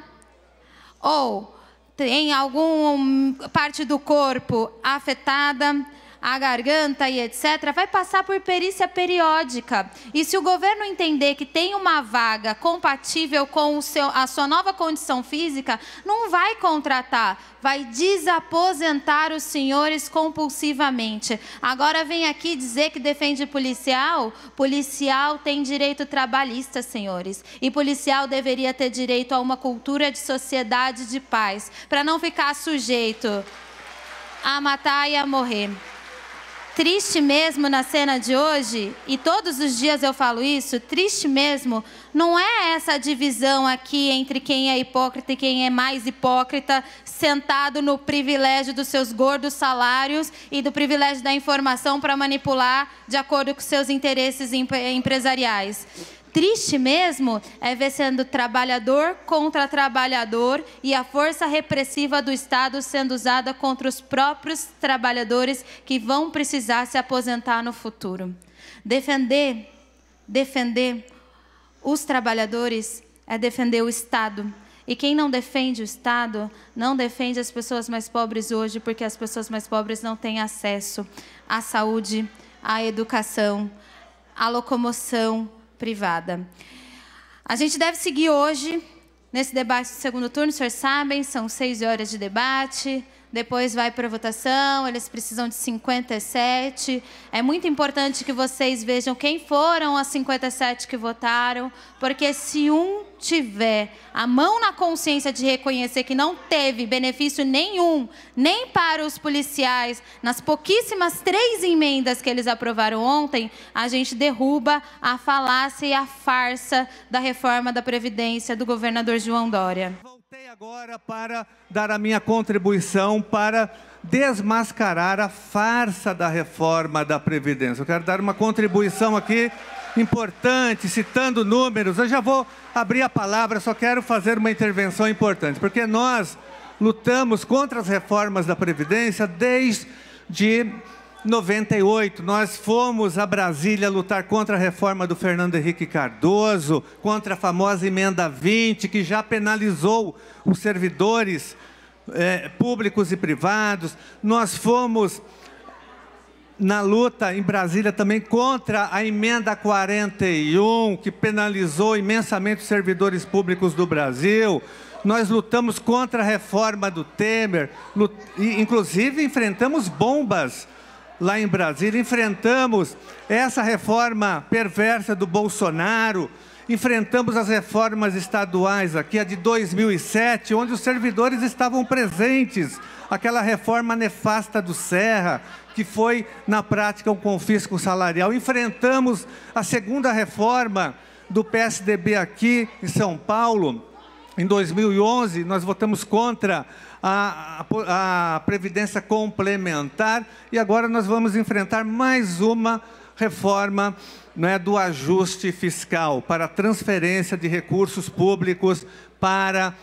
ou tem alguma parte do corpo afetada, a garganta e etc., vai passar por perícia periódica. E se o governo entender que tem uma vaga compatível com seu, a sua nova condição física, não vai contratar, vai desaposentar os senhores compulsivamente. Agora vem aqui dizer que defende policial? Policial tem direito trabalhista, senhores. E policial deveria ter direito a uma cultura de sociedade de paz, para não ficar sujeito a matar e a morrer triste mesmo na cena de hoje, e todos os dias eu falo isso, triste mesmo, não é essa divisão aqui entre quem é hipócrita e quem é mais hipócrita, sentado no privilégio dos seus gordos salários e do privilégio da informação para manipular de acordo com seus interesses empresariais. Triste mesmo é ver sendo trabalhador contra trabalhador e a força repressiva do Estado sendo usada contra os próprios trabalhadores que vão precisar se aposentar no futuro. Defender, defender os trabalhadores é defender o Estado. E quem não defende o Estado não defende as pessoas mais pobres hoje, porque as pessoas mais pobres não têm acesso à saúde, à educação, à locomoção, privada. A gente deve seguir hoje nesse debate do segundo turno, os senhores sabem, são seis horas de debate, depois vai para votação, eles precisam de 57. É muito importante que vocês vejam quem foram as 57 que votaram, porque se um tiver a mão na consciência de reconhecer que não teve benefício nenhum, nem para os policiais, nas pouquíssimas três emendas que eles aprovaram ontem, a gente derruba a falácia e a farsa da reforma da Previdência do governador João Dória. Voltei agora para dar a minha contribuição para desmascarar a farsa da reforma da Previdência. Eu quero dar uma contribuição aqui importante, citando números. Eu já vou abrir a palavra, só quero fazer uma intervenção importante, porque nós lutamos contra as reformas da Previdência desde 98. Nós fomos a Brasília lutar contra a reforma do Fernando Henrique Cardoso, contra a famosa emenda 20, que já penalizou os servidores é, públicos e privados. Nós fomos na luta em Brasília também contra a emenda 41, que penalizou imensamente os servidores públicos do Brasil. Nós lutamos contra a reforma do Temer, lut... inclusive enfrentamos bombas lá em Brasília, enfrentamos essa reforma perversa do Bolsonaro, enfrentamos as reformas estaduais aqui, a de 2007, onde os servidores estavam presentes, aquela reforma nefasta do Serra, que foi, na prática, um confisco salarial. Enfrentamos a segunda reforma do PSDB aqui em São Paulo, em 2011, nós votamos contra a, a, Previdência Complementar e agora nós vamos enfrentar mais uma reforma é, do ajuste fiscal para transferência de recursos públicos para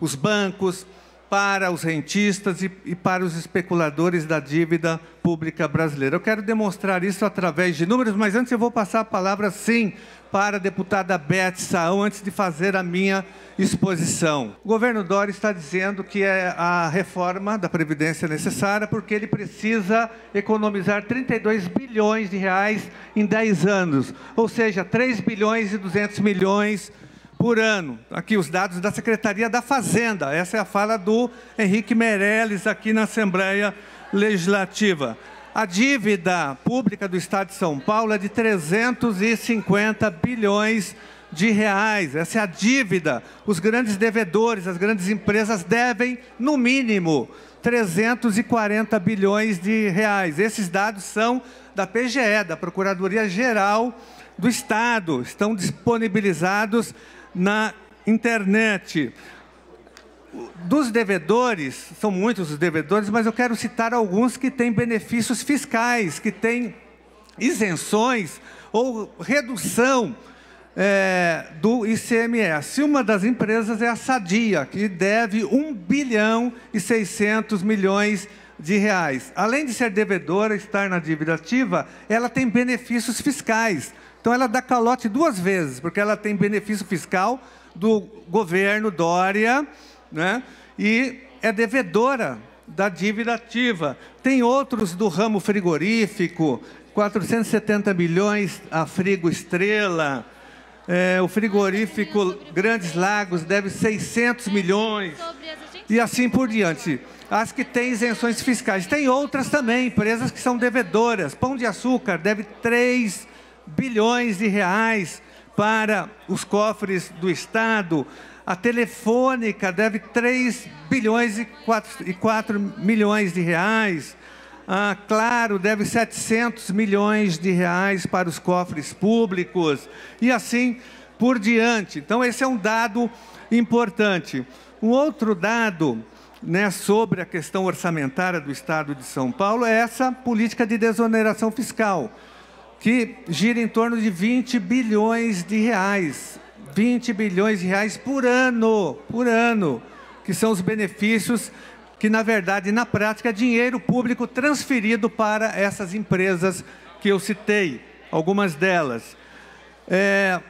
os bancos, para os rentistas e, e, para os especuladores da dívida pública brasileira. Eu quero demonstrar isso através de números, mas antes eu vou passar a palavra, sim, para a deputada Beth Saão, antes de fazer a minha exposição. O governo Dória está dizendo que é a reforma da Previdência necessária porque ele precisa economizar 32 bilhões de reais em 10 anos, ou seja, 3 bilhões e 200 milhões por ano. Aqui os dados da Secretaria da Fazenda. Essa é a fala do Henrique Meirelles aqui na Assembleia Legislativa. A dívida pública do Estado de São Paulo é de 350 bilhões de reais. Essa é a dívida. Os grandes devedores, as grandes empresas devem, no mínimo, 340 bilhões de reais. Esses dados são da PGE, da Procuradoria Geral do Estado. Estão disponibilizados na internet. Dos devedores, são muitos os devedores, mas eu quero citar alguns que têm benefícios fiscais, que têm isenções ou redução é, do ICMS. Uma das empresas é a Sadia, que deve 1 bilhão e 600 milhões de reais. Além de ser devedora, estar na dívida ativa, ela tem benefícios fiscais. Então ela dá calote duas vezes, porque ela tem benefício fiscal do governo Dória, né? E é devedora da dívida ativa. Tem outros do ramo frigorífico, 470 milhões a Frigo Estrela. É, o frigorífico Grandes Lagos deve 600 milhões. E assim por diante. As que têm isenções fiscais. Tem outras também, empresas que são devedoras. Pão de Açúcar deve 3 bilhões de reais para os cofres do Estado. A Telefônica deve 3 bilhões e 4, e 4 milhões de reais. A Claro deve 700 milhões de reais para os cofres públicos. E assim por diante. Então, esse é um dado importante. Um outro dado né, sobre a questão orçamentária do Estado de São Paulo é essa política de desoneração fiscal que gira em torno de 20 bilhões de reais. 20 bilhões de reais por ano, por ano, que são os benefícios que, na verdade, na prática, é dinheiro público transferido para essas empresas que eu citei, algumas delas. É,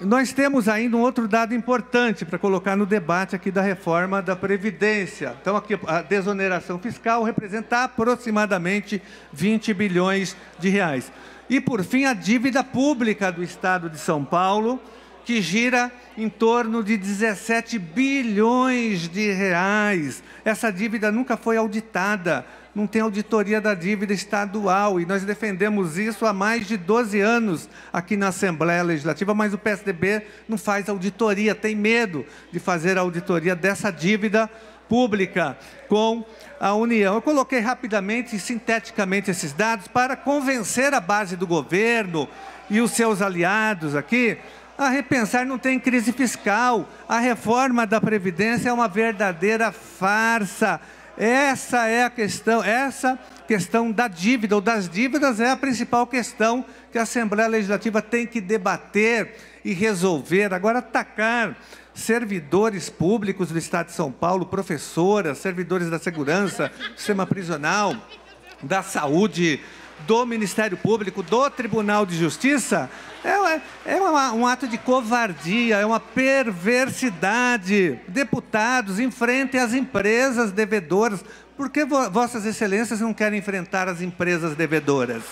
nós temos ainda um outro dado importante para colocar no debate aqui da reforma da Previdência. Então, aqui a desoneração fiscal representa aproximadamente 20 bilhões de reais. E, por fim, a dívida pública do Estado de São Paulo, que gira em torno de 17 bilhões de reais. Essa dívida nunca foi auditada, não tem auditoria da dívida estadual, e nós defendemos isso há mais de 12 anos aqui na Assembleia Legislativa, mas o PSDB não faz auditoria, tem medo de fazer a auditoria dessa dívida pública com a União. Eu coloquei rapidamente e sinteticamente esses dados para convencer a base do governo e os seus aliados aqui a repensar. Não tem crise fiscal. A reforma da Previdência é uma verdadeira farsa. Essa é a questão, essa questão da dívida ou das dívidas é a principal questão que a Assembleia Legislativa tem que debater e resolver. Agora, atacar servidores públicos do Estado de São Paulo, professoras, servidores da segurança, sistema prisional, da saúde, do Ministério Público, do Tribunal de Justiça, é, é uma, um ato de covardia, é uma perversidade. Deputados, enfrentem as empresas devedoras. Por que Vossas Excelências não querem enfrentar as empresas devedoras?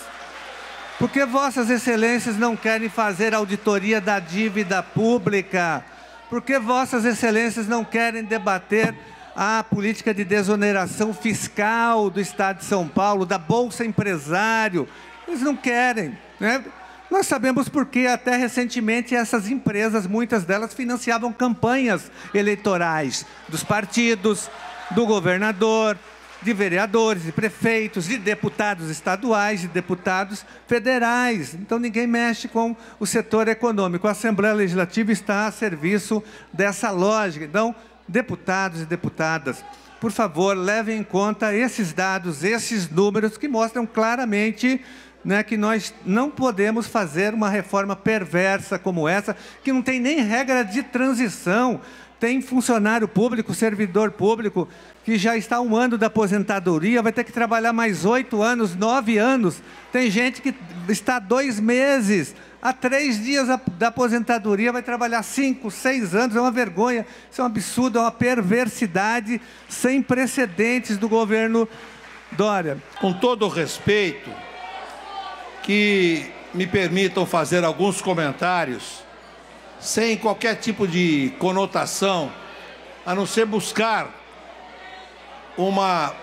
Por que Vossas Excelências não querem fazer auditoria da dívida pública? Por que Vossas Excelências não querem debater a política de desoneração fiscal do Estado de São Paulo, da Bolsa Empresário. Eles não querem. Né? Nós sabemos porque até recentemente essas empresas, muitas delas, financiavam campanhas eleitorais dos partidos, do governador, de vereadores, de prefeitos, de deputados estaduais, de deputados federais. Então ninguém mexe com o setor econômico. A Assembleia Legislativa está a serviço dessa lógica. Então, deputados e deputadas, por favor, levem em conta esses dados, esses números que mostram claramente né, que nós não podemos fazer uma reforma perversa como essa, que não tem nem regra de transição. Tem funcionário público, servidor público, que já está um ano da aposentadoria, vai ter que trabalhar mais oito anos, nove anos. Tem gente que está dois meses há três dias da aposentadoria, vai trabalhar cinco, seis anos, é uma vergonha, isso é um absurdo, é uma perversidade sem precedentes do governo Dória. Com todo o respeito, que me permitam fazer alguns comentários, sem qualquer tipo de conotação, a não ser buscar uma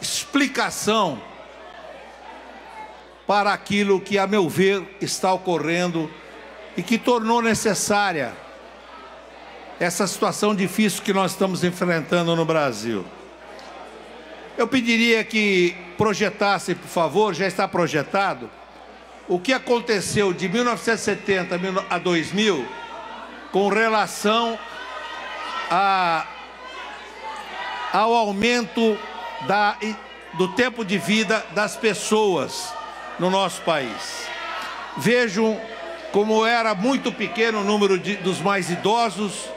explicação para aquilo que, a meu ver, está ocorrendo e que tornou necessária essa situação difícil que nós estamos enfrentando no Brasil. Eu pediria que projetasse, por favor, já está projetado, o que aconteceu de 1970 a 2000 com relação a, ao aumento da, do tempo de vida das pessoas no nosso país. Vejam como era muito pequeno o número de, dos mais idosos,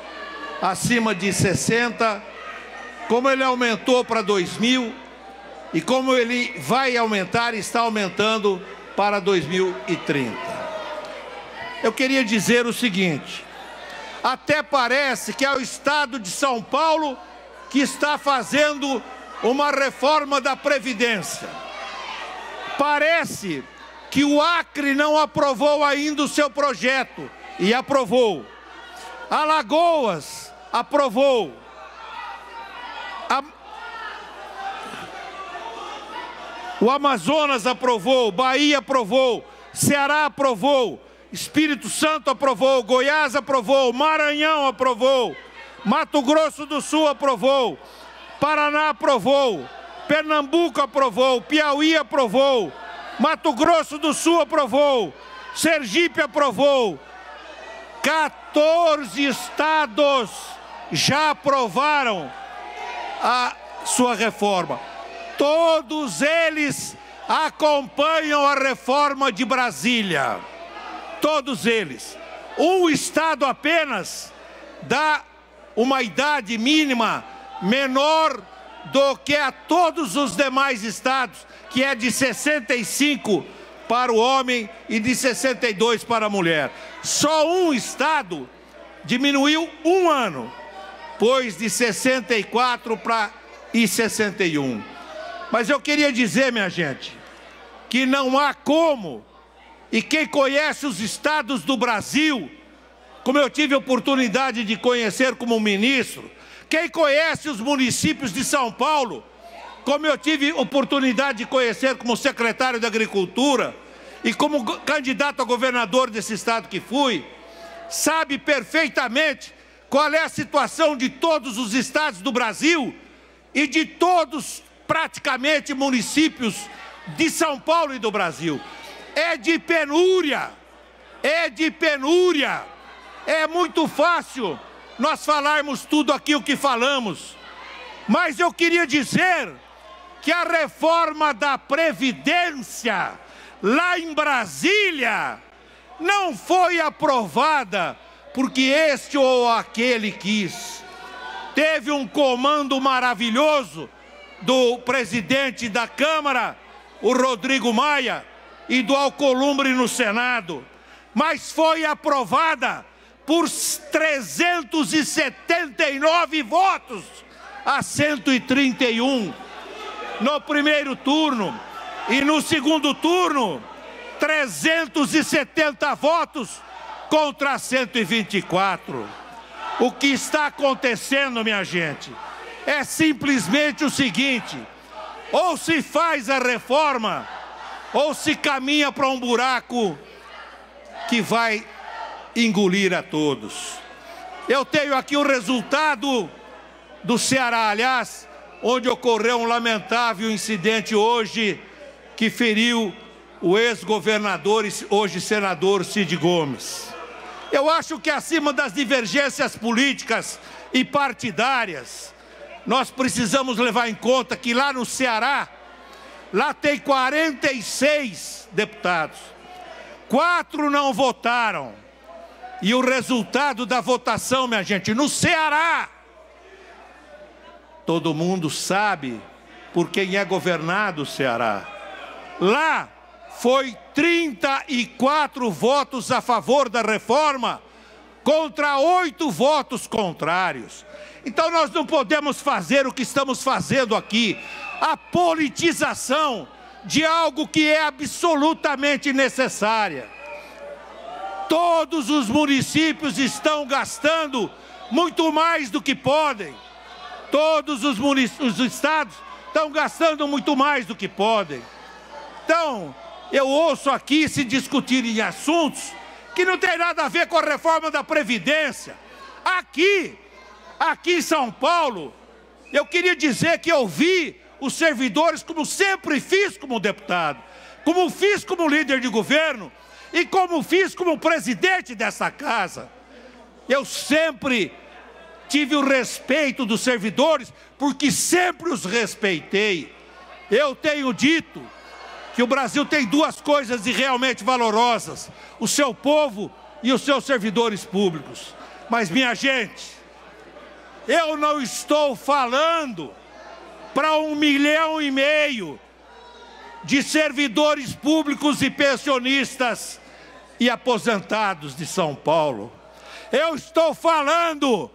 acima de 60, como ele aumentou para 2000 e como ele vai aumentar e está aumentando para 2030. Eu queria dizer o seguinte: até parece que é o estado de São Paulo que está fazendo uma reforma da Previdência. Parece que o Acre não aprovou ainda o seu projeto e aprovou. Alagoas aprovou. A... O Amazonas aprovou, Bahia aprovou, Ceará aprovou, Espírito Santo aprovou, Goiás aprovou, Maranhão aprovou, Mato Grosso do Sul aprovou, Paraná aprovou, Pernambuco aprovou, Piauí aprovou, Mato Grosso do Sul aprovou, Sergipe aprovou, 14 estados já aprovaram a sua reforma. Todos eles acompanham a reforma de Brasília. Todos eles. Um estado apenas dá uma idade mínima menor do que a todos os demais estados, que é de 65 para o homem e de 62 para a mulher. Só um estado diminuiu um ano, pois de 64 para e 61. Mas eu queria dizer, minha gente, que não há como, e quem conhece os estados do Brasil como eu tive oportunidade de conhecer como ministro, quem conhece os municípios de São Paulo, como eu tive oportunidade de conhecer como secretário de Agricultura e como candidato a governador desse estado que fui, sabe perfeitamente qual é a situação de todos os estados do Brasil e de todos praticamente municípios de São Paulo e do Brasil. É de penúria, é de penúria. É muito fácil nós falarmos tudo aquilo que falamos, mas eu queria dizer que a reforma da Previdência, lá em Brasília, não foi aprovada porque este ou aquele quis. Teve um comando maravilhoso do presidente da Câmara, o Rodrigo Maia, e do Alcolumbre no Senado, mas foi aprovada por 379 votos a 131 no primeiro turno e no segundo turno 370 votos contra 124. O que está acontecendo, minha gente, é simplesmente o seguinte: ou se faz a reforma, ou se caminha para um buraco que vai engolir a todos. Eu tenho aqui o resultado do Ceará, aliás, onde ocorreu um lamentável incidente hoje que feriu o ex-governador e hoje senador Cid Gomes. Eu acho que acima das divergências políticas e partidárias, nós precisamos levar em conta que lá no Ceará, lá tem 46 deputados, quatro não votaram. E o resultado da votação, minha gente, no Ceará, todo mundo sabe por quem é governado o Ceará. Lá foi 34 votos a favor da reforma contra oito votos contrários. Então nós não podemos fazer o que estamos fazendo aqui, a politização de algo que é absolutamente necessária. Todos os municípios estão gastando muito mais do que podem. Todos os, os estados estão gastando muito mais do que podem. Então, eu ouço aqui se discutir em assuntos que não tem nada a ver com a reforma da Previdência. Aqui, aqui em São Paulo, eu queria dizer que eu vi os servidores, como sempre fiz como deputado, como fiz como líder de governo e como fiz como presidente dessa casa. Eu sempre tive o respeito dos servidores, porque sempre os respeitei. Eu tenho dito que o Brasil tem duas coisas realmente valorosas: o seu povo e os seus servidores públicos. Mas, minha gente, eu não estou falando para um milhão e meio de servidores públicos e pensionistas e aposentados de São Paulo. Eu estou falando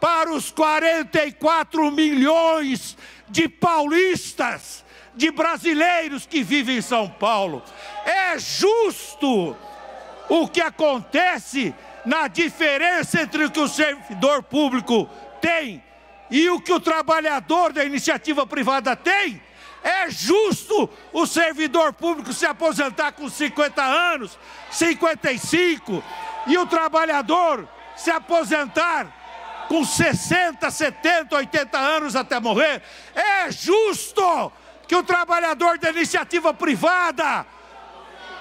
para os 44 milhões de paulistas de brasileiros que vivem em São Paulo. É justo o que acontece na diferença entre o que o servidor público tem e o que o trabalhador da iniciativa privada tem? É justo o servidor público se aposentar com 50 anos, 55, e o trabalhador se aposentar com 60, 70, 80 anos até morrer? É justo que o trabalhador da iniciativa privada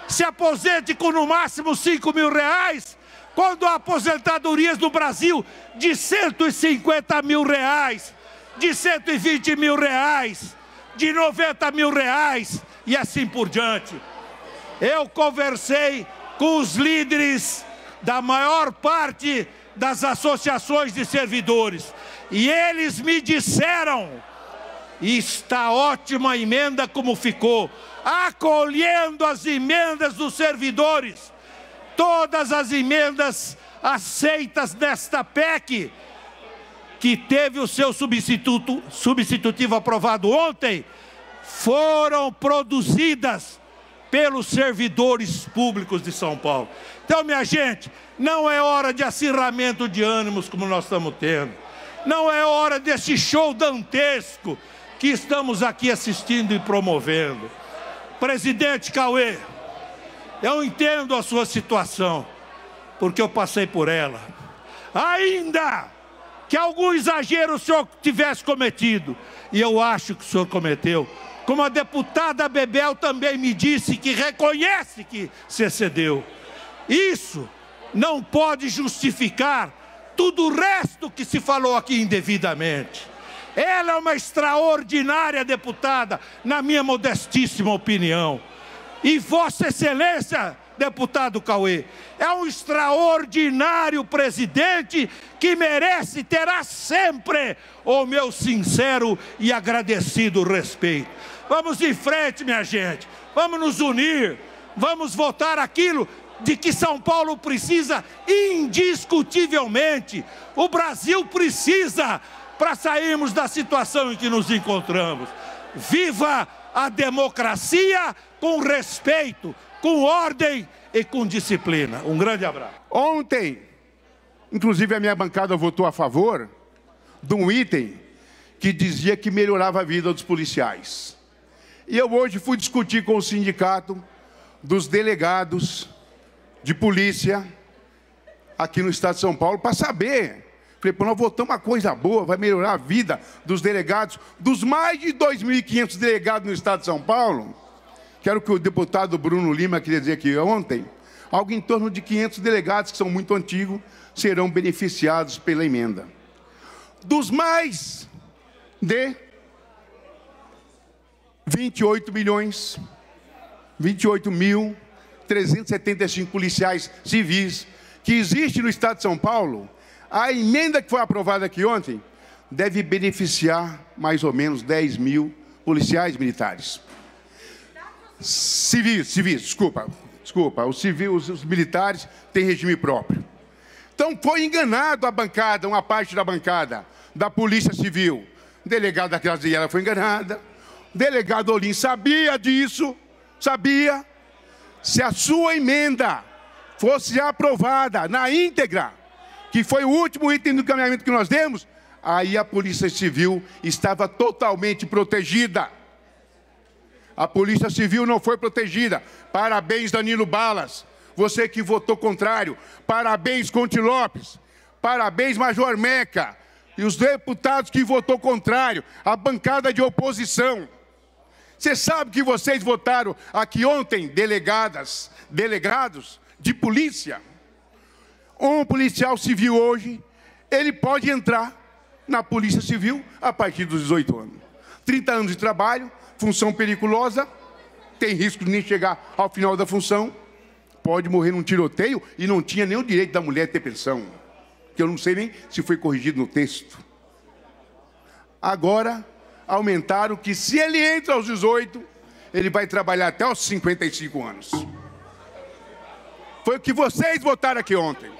se aposente com no máximo 5 mil reais, quando há aposentadorias no Brasil de 150 mil reais, de 120 mil reais, de 90 mil reais e assim por diante. Eu conversei com os líderes da maior parte das associações de servidores e eles me disseram está ótima a emenda como ficou, acolhendo as emendas dos servidores. Todas as emendas aceitas nesta PEC, que teve o seu substituto, substitutivo aprovado ontem, foram produzidas pelos servidores públicos de São Paulo. Então, minha gente, não é hora de acirramento de ânimos como nós estamos tendo. Não é hora desse show dantesco que estamos aqui assistindo e promovendo. Presidente Cauê, eu entendo a sua situação, porque eu passei por ela. Ainda que algum exagero o senhor tivesse cometido, e eu acho que o senhor cometeu, como a deputada Bebel também me disse que reconhece que se excedeu. Isso não pode justificar tudo o resto que se falou aqui indevidamente. Ela é uma extraordinária deputada, na minha modestíssima opinião. E Vossa Excelência, deputado Cauê, é um extraordinário presidente que merece, terá sempre o meu sincero e agradecido respeito. Vamos em frente, minha gente, vamos nos unir, vamos votar aquilo de que São Paulo precisa indiscutivelmente. O Brasil precisa para sairmos da situação em que nos encontramos. Viva a democracia com respeito, com ordem e com disciplina. Um grande abraço. Ontem, inclusive a minha bancada votou a favor de um item que dizia que melhorava a vida dos policiais. E eu hoje fui discutir com o sindicato dos delegados de polícia aqui no estado de São Paulo para saber Falei, pô, nós votamos uma coisa boa, vai melhorar a vida dos delegados, dos mais de 2.500 delegados no estado de São Paulo. Quero que o deputado Bruno Lima queria dizer aqui ontem, algo em torno de 500 delegados, que são muito antigos, serão beneficiados pela emenda. Dos mais de 28 milhões, 28 mil 375 policiais civis que existe no estado de São Paulo, a emenda que foi aprovada aqui ontem deve beneficiar mais ou menos 10 mil policiais militares. Civis, civis, desculpa, desculpa, os civis, os, militares têm regime próprio. Então foi enganado a bancada, uma parte da bancada da Polícia Civil. O delegado da Graziella foi enganada. Delegado Olim sabia disso, sabia. Se a sua emenda fosse aprovada na íntegra, que foi o último item do caminhamento que nós demos, aí a Polícia Civil estava totalmente protegida. A Polícia Civil não foi protegida. Parabéns, Danilo Balas. Você que votou contrário. Parabéns, Conte Lopes. Parabéns, Major Meca. E os deputados que votou contrário. A bancada de oposição. Você sabe que vocês votaram aqui ontem, delegadas, delegados de polícia um policial civil hoje, ele pode entrar na Polícia Civil a partir dos 18 anos. 30 anos de trabalho, função periculosa, tem risco de nem chegar ao final da função, pode morrer num tiroteio e não tinha o direito da mulher ter pensão, que eu não sei nem se foi corrigido no texto. Agora, aumentaram que se ele entra aos 18, ele vai trabalhar até aos 55 anos. Foi o que vocês votaram aqui ontem.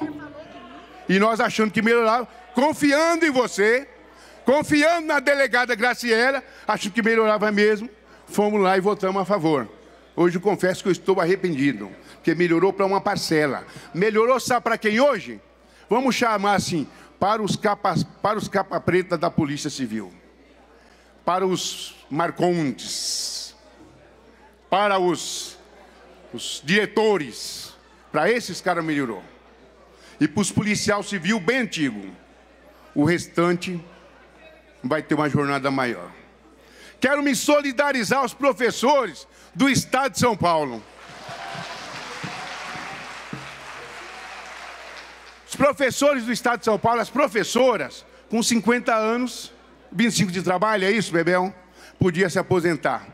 E nós achando que melhorava, confiando em você, confiando na delegada Graciela, achando que melhorava mesmo, fomos lá e votamos a favor. Hoje confesso que eu estou arrependido, porque melhorou para uma parcela. Melhorou, sabe para quem hoje? Vamos chamar assim, para os capas, para os capa preta da Polícia Civil, para os marcondes, para os, os diretores, para esses caras melhorou. E para os policial civil bem antigo. O restante vai ter uma jornada maior. Quero me solidarizar aos professores do Estado de São Paulo. Os professores do Estado de São Paulo, as professoras, com 50 anos, 25 de trabalho, é isso, Bebel? Podia se aposentar.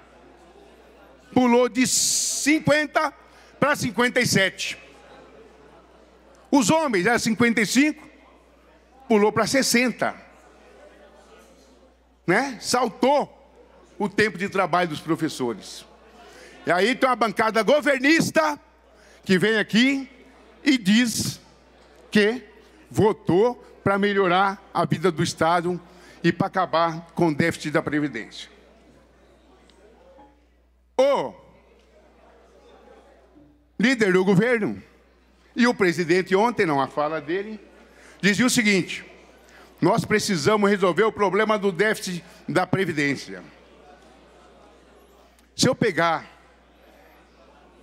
Pulou de 50 para 57. Os homens, era 55, pulou para 60. Né? Saltou o tempo de trabalho dos professores. E aí tem uma bancada governista que vem aqui e diz que votou para melhorar a vida do Estado e para acabar com o déficit da Previdência. O líder do governo E o presidente ontem, não a fala dele, dizia o seguinte: nós precisamos resolver o problema do déficit da Previdência. Se eu pegar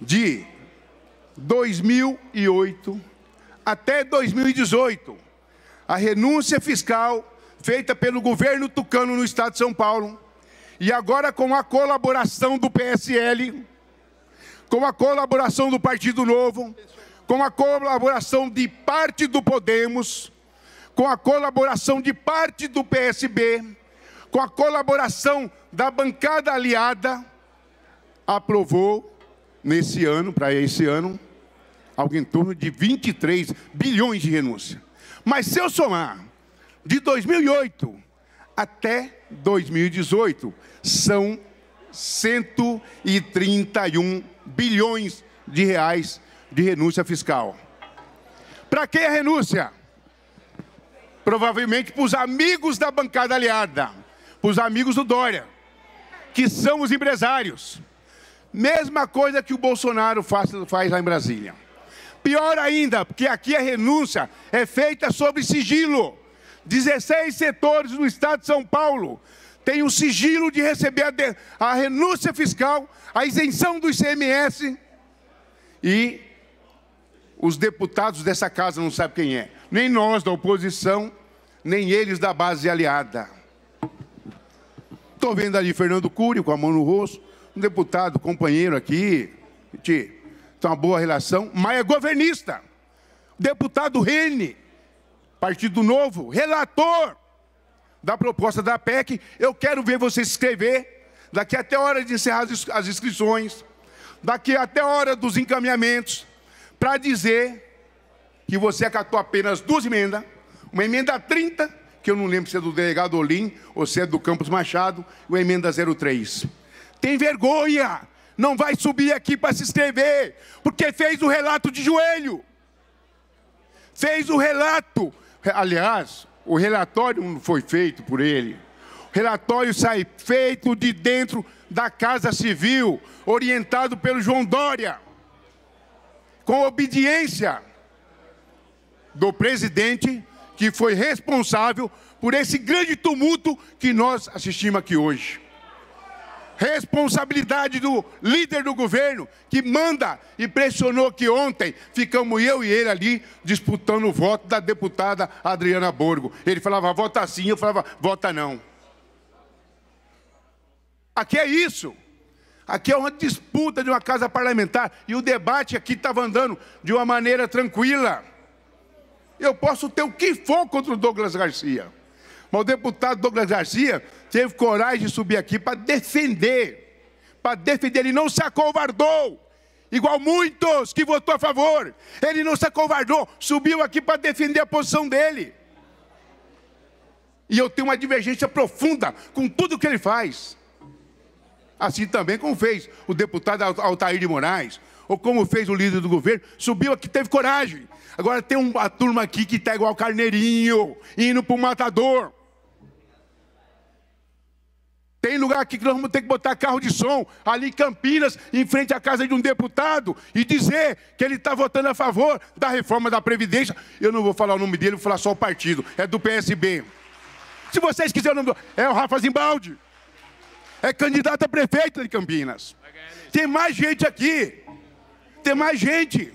de 2008 até 2018, a renúncia fiscal feita pelo governo tucano no estado de São Paulo, e agora com a colaboração do PSL, com a colaboração do Partido Novo, com a colaboração de parte do Podemos, com a colaboração de parte do PSB, com a colaboração da bancada aliada, aprovou nesse ano, para esse ano, algo em torno de 23 bilhões de renúncia. Mas se eu somar de 2008 até 2018, são 131 bilhões de reais de renúncia fiscal. Para que a renúncia? Provavelmente para os amigos da bancada aliada, para os amigos do Dória, que são os empresários. Mesma coisa que o Bolsonaro faz, faz lá em Brasília. Pior ainda, porque aqui a renúncia é feita sobre sigilo. 16 setores no estado de São Paulo têm o sigilo de receber a, de, a renúncia fiscal, a isenção do ICMS e os deputados dessa casa não sabem quem é. Nem nós da oposição, nem eles da base aliada. Estou vendo ali Fernando Cury com a mão no rosto, um deputado, companheiro aqui, tem uma boa relação, mas é governista. Deputado Rene, Partido Novo, relator da proposta da PEC. Eu quero ver você escrever, daqui até a hora de encerrar as inscrições, daqui até a hora dos encaminhamentos, para dizer que você acatou apenas duas emendas, uma emenda 30, que eu não lembro se é do delegado Olim ou se é do Campos Machado, e uma emenda 03. Tem vergonha! Não vai subir aqui para se inscrever, porque fez o relato de joelho. Fez o relato. Aliás, o relatório não foi feito por ele. O relatório sai feito de dentro da Casa Civil, orientado pelo João Dória com obediência do presidente que foi responsável por esse grande tumulto que nós assistimos aqui hoje. Responsabilidade do líder do governo que manda e pressionou que ontem ficamos eu e ele ali disputando o voto da deputada Adriana Borgo. Ele falava vota sim, eu falava vota não. Aqui é isso. Aqui é uma disputa de uma casa parlamentar e o debate aqui estava andando de uma maneira tranquila. Eu posso ter o que for contra o Douglas Garcia, mas o deputado Douglas Garcia teve coragem de subir aqui para defender, para defender, ele não se acovardou. Igual muitos que votou a favor, ele não se acovardou, subiu aqui para defender a posição dele. E eu tenho uma divergência profunda com tudo que ele faz. Assim também como fez o deputado Altair de Moraes, ou como fez o líder do governo, subiu aqui, teve coragem. Agora tem uma turma aqui que está igual carneirinho, indo para o matador. Tem lugar aqui que nós vamos ter que botar carro de som, ali em Campinas, em frente à casa de um deputado, e dizer que ele está votando a favor da reforma da Previdência. Eu não vou falar o nome dele, vou falar só o partido. É do PSB. Se vocês quiserem o nome do... É o Rafa Zimbaldi é candidato a prefeito de Campinas. Tem mais gente aqui. Tem mais gente.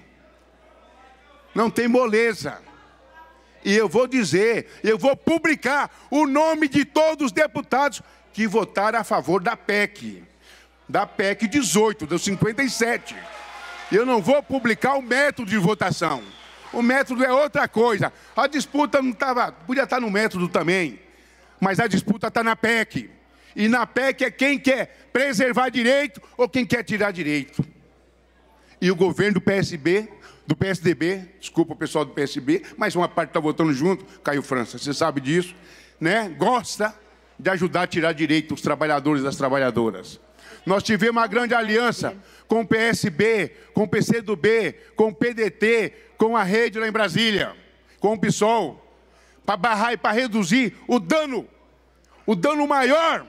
Não tem moleza. E eu vou dizer, eu vou publicar o nome de todos os deputados que votaram a favor da PEC. Da PEC 18, dos 57. Eu não vou publicar o método de votação. O método é outra coisa. A disputa não estava. Podia estar no método também. Mas a disputa está na PEC. E na PEC é quem quer preservar direito ou quem quer tirar direito. E o governo do PSB, do PSDB, desculpa o pessoal do PSB, mas uma parte está votando junto, Caio França, você sabe disso, né? Gosta de ajudar a tirar direito os trabalhadores e das trabalhadoras. Nós tivemos uma grande aliança com o PSB, com o PCdoB, com o PDT, com a rede lá em Brasília, com o PSOL, para barrar e para reduzir o dano, o dano maior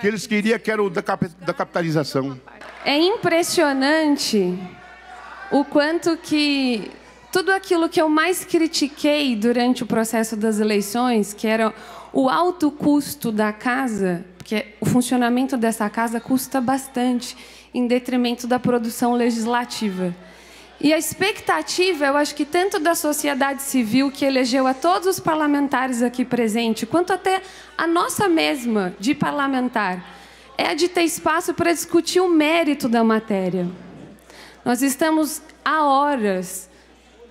que eles queriam que era o da, da capitalização. É impressionante o quanto que tudo aquilo que eu mais critiquei durante o processo das eleições, que era o alto custo da casa, porque o funcionamento dessa casa custa bastante, em detrimento da produção legislativa. E a expectativa, eu acho que tanto da sociedade civil, que elegeu a todos os parlamentares aqui presentes, quanto até a nossa mesma de parlamentar, é a de ter espaço para discutir o mérito da matéria. Nós estamos há horas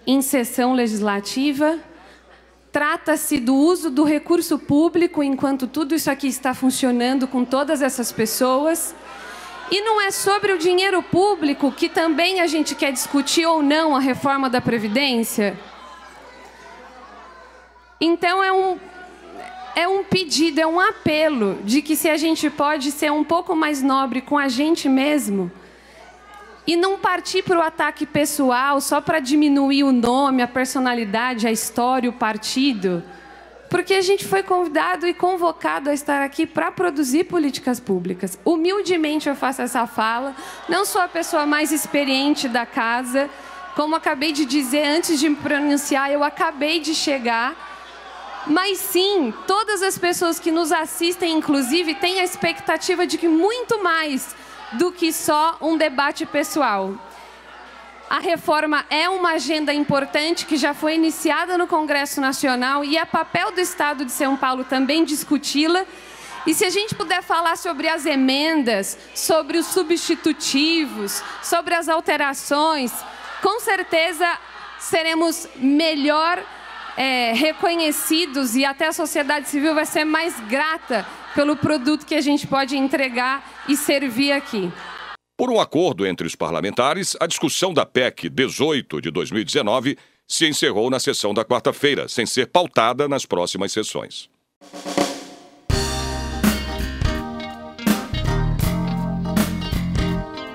em sessão legislativa. Trata-se do uso do recurso público enquanto tudo isso aqui está funcionando com todas essas pessoas. E não é sobre o dinheiro público que também a gente quer discutir ou não a reforma da Previdência? Então é um, é um pedido, é um apelo de que se a gente pode ser um pouco mais nobre com a gente mesmo, e não partir para o ataque pessoal só para diminuir o nome, a personalidade, a história, o partido. Porque a gente foi convidado e convocado a estar aqui para produzir políticas públicas. Humildemente eu faço essa fala. Não sou a pessoa mais experiente da casa. Como acabei de dizer antes de me pronunciar, eu acabei de chegar. Mas sim, todas as pessoas que nos assistem, inclusive, têm a expectativa de que muito mais do que só um debate pessoal. A reforma é uma agenda importante que já foi iniciada no Congresso Nacional e é papel do Estado de São Paulo também discuti-la. E se a gente puder falar sobre as emendas, sobre os substitutivos, sobre as alterações, com certeza seremos melhor é, reconhecidos e até a sociedade civil vai ser mais grata pelo produto que a gente pode entregar e servir aqui. Por um acordo entre os parlamentares, a discussão da PEC 18 de 2019 se encerrou na sessão da quarta-feira, sem ser pautada nas próximas sessões.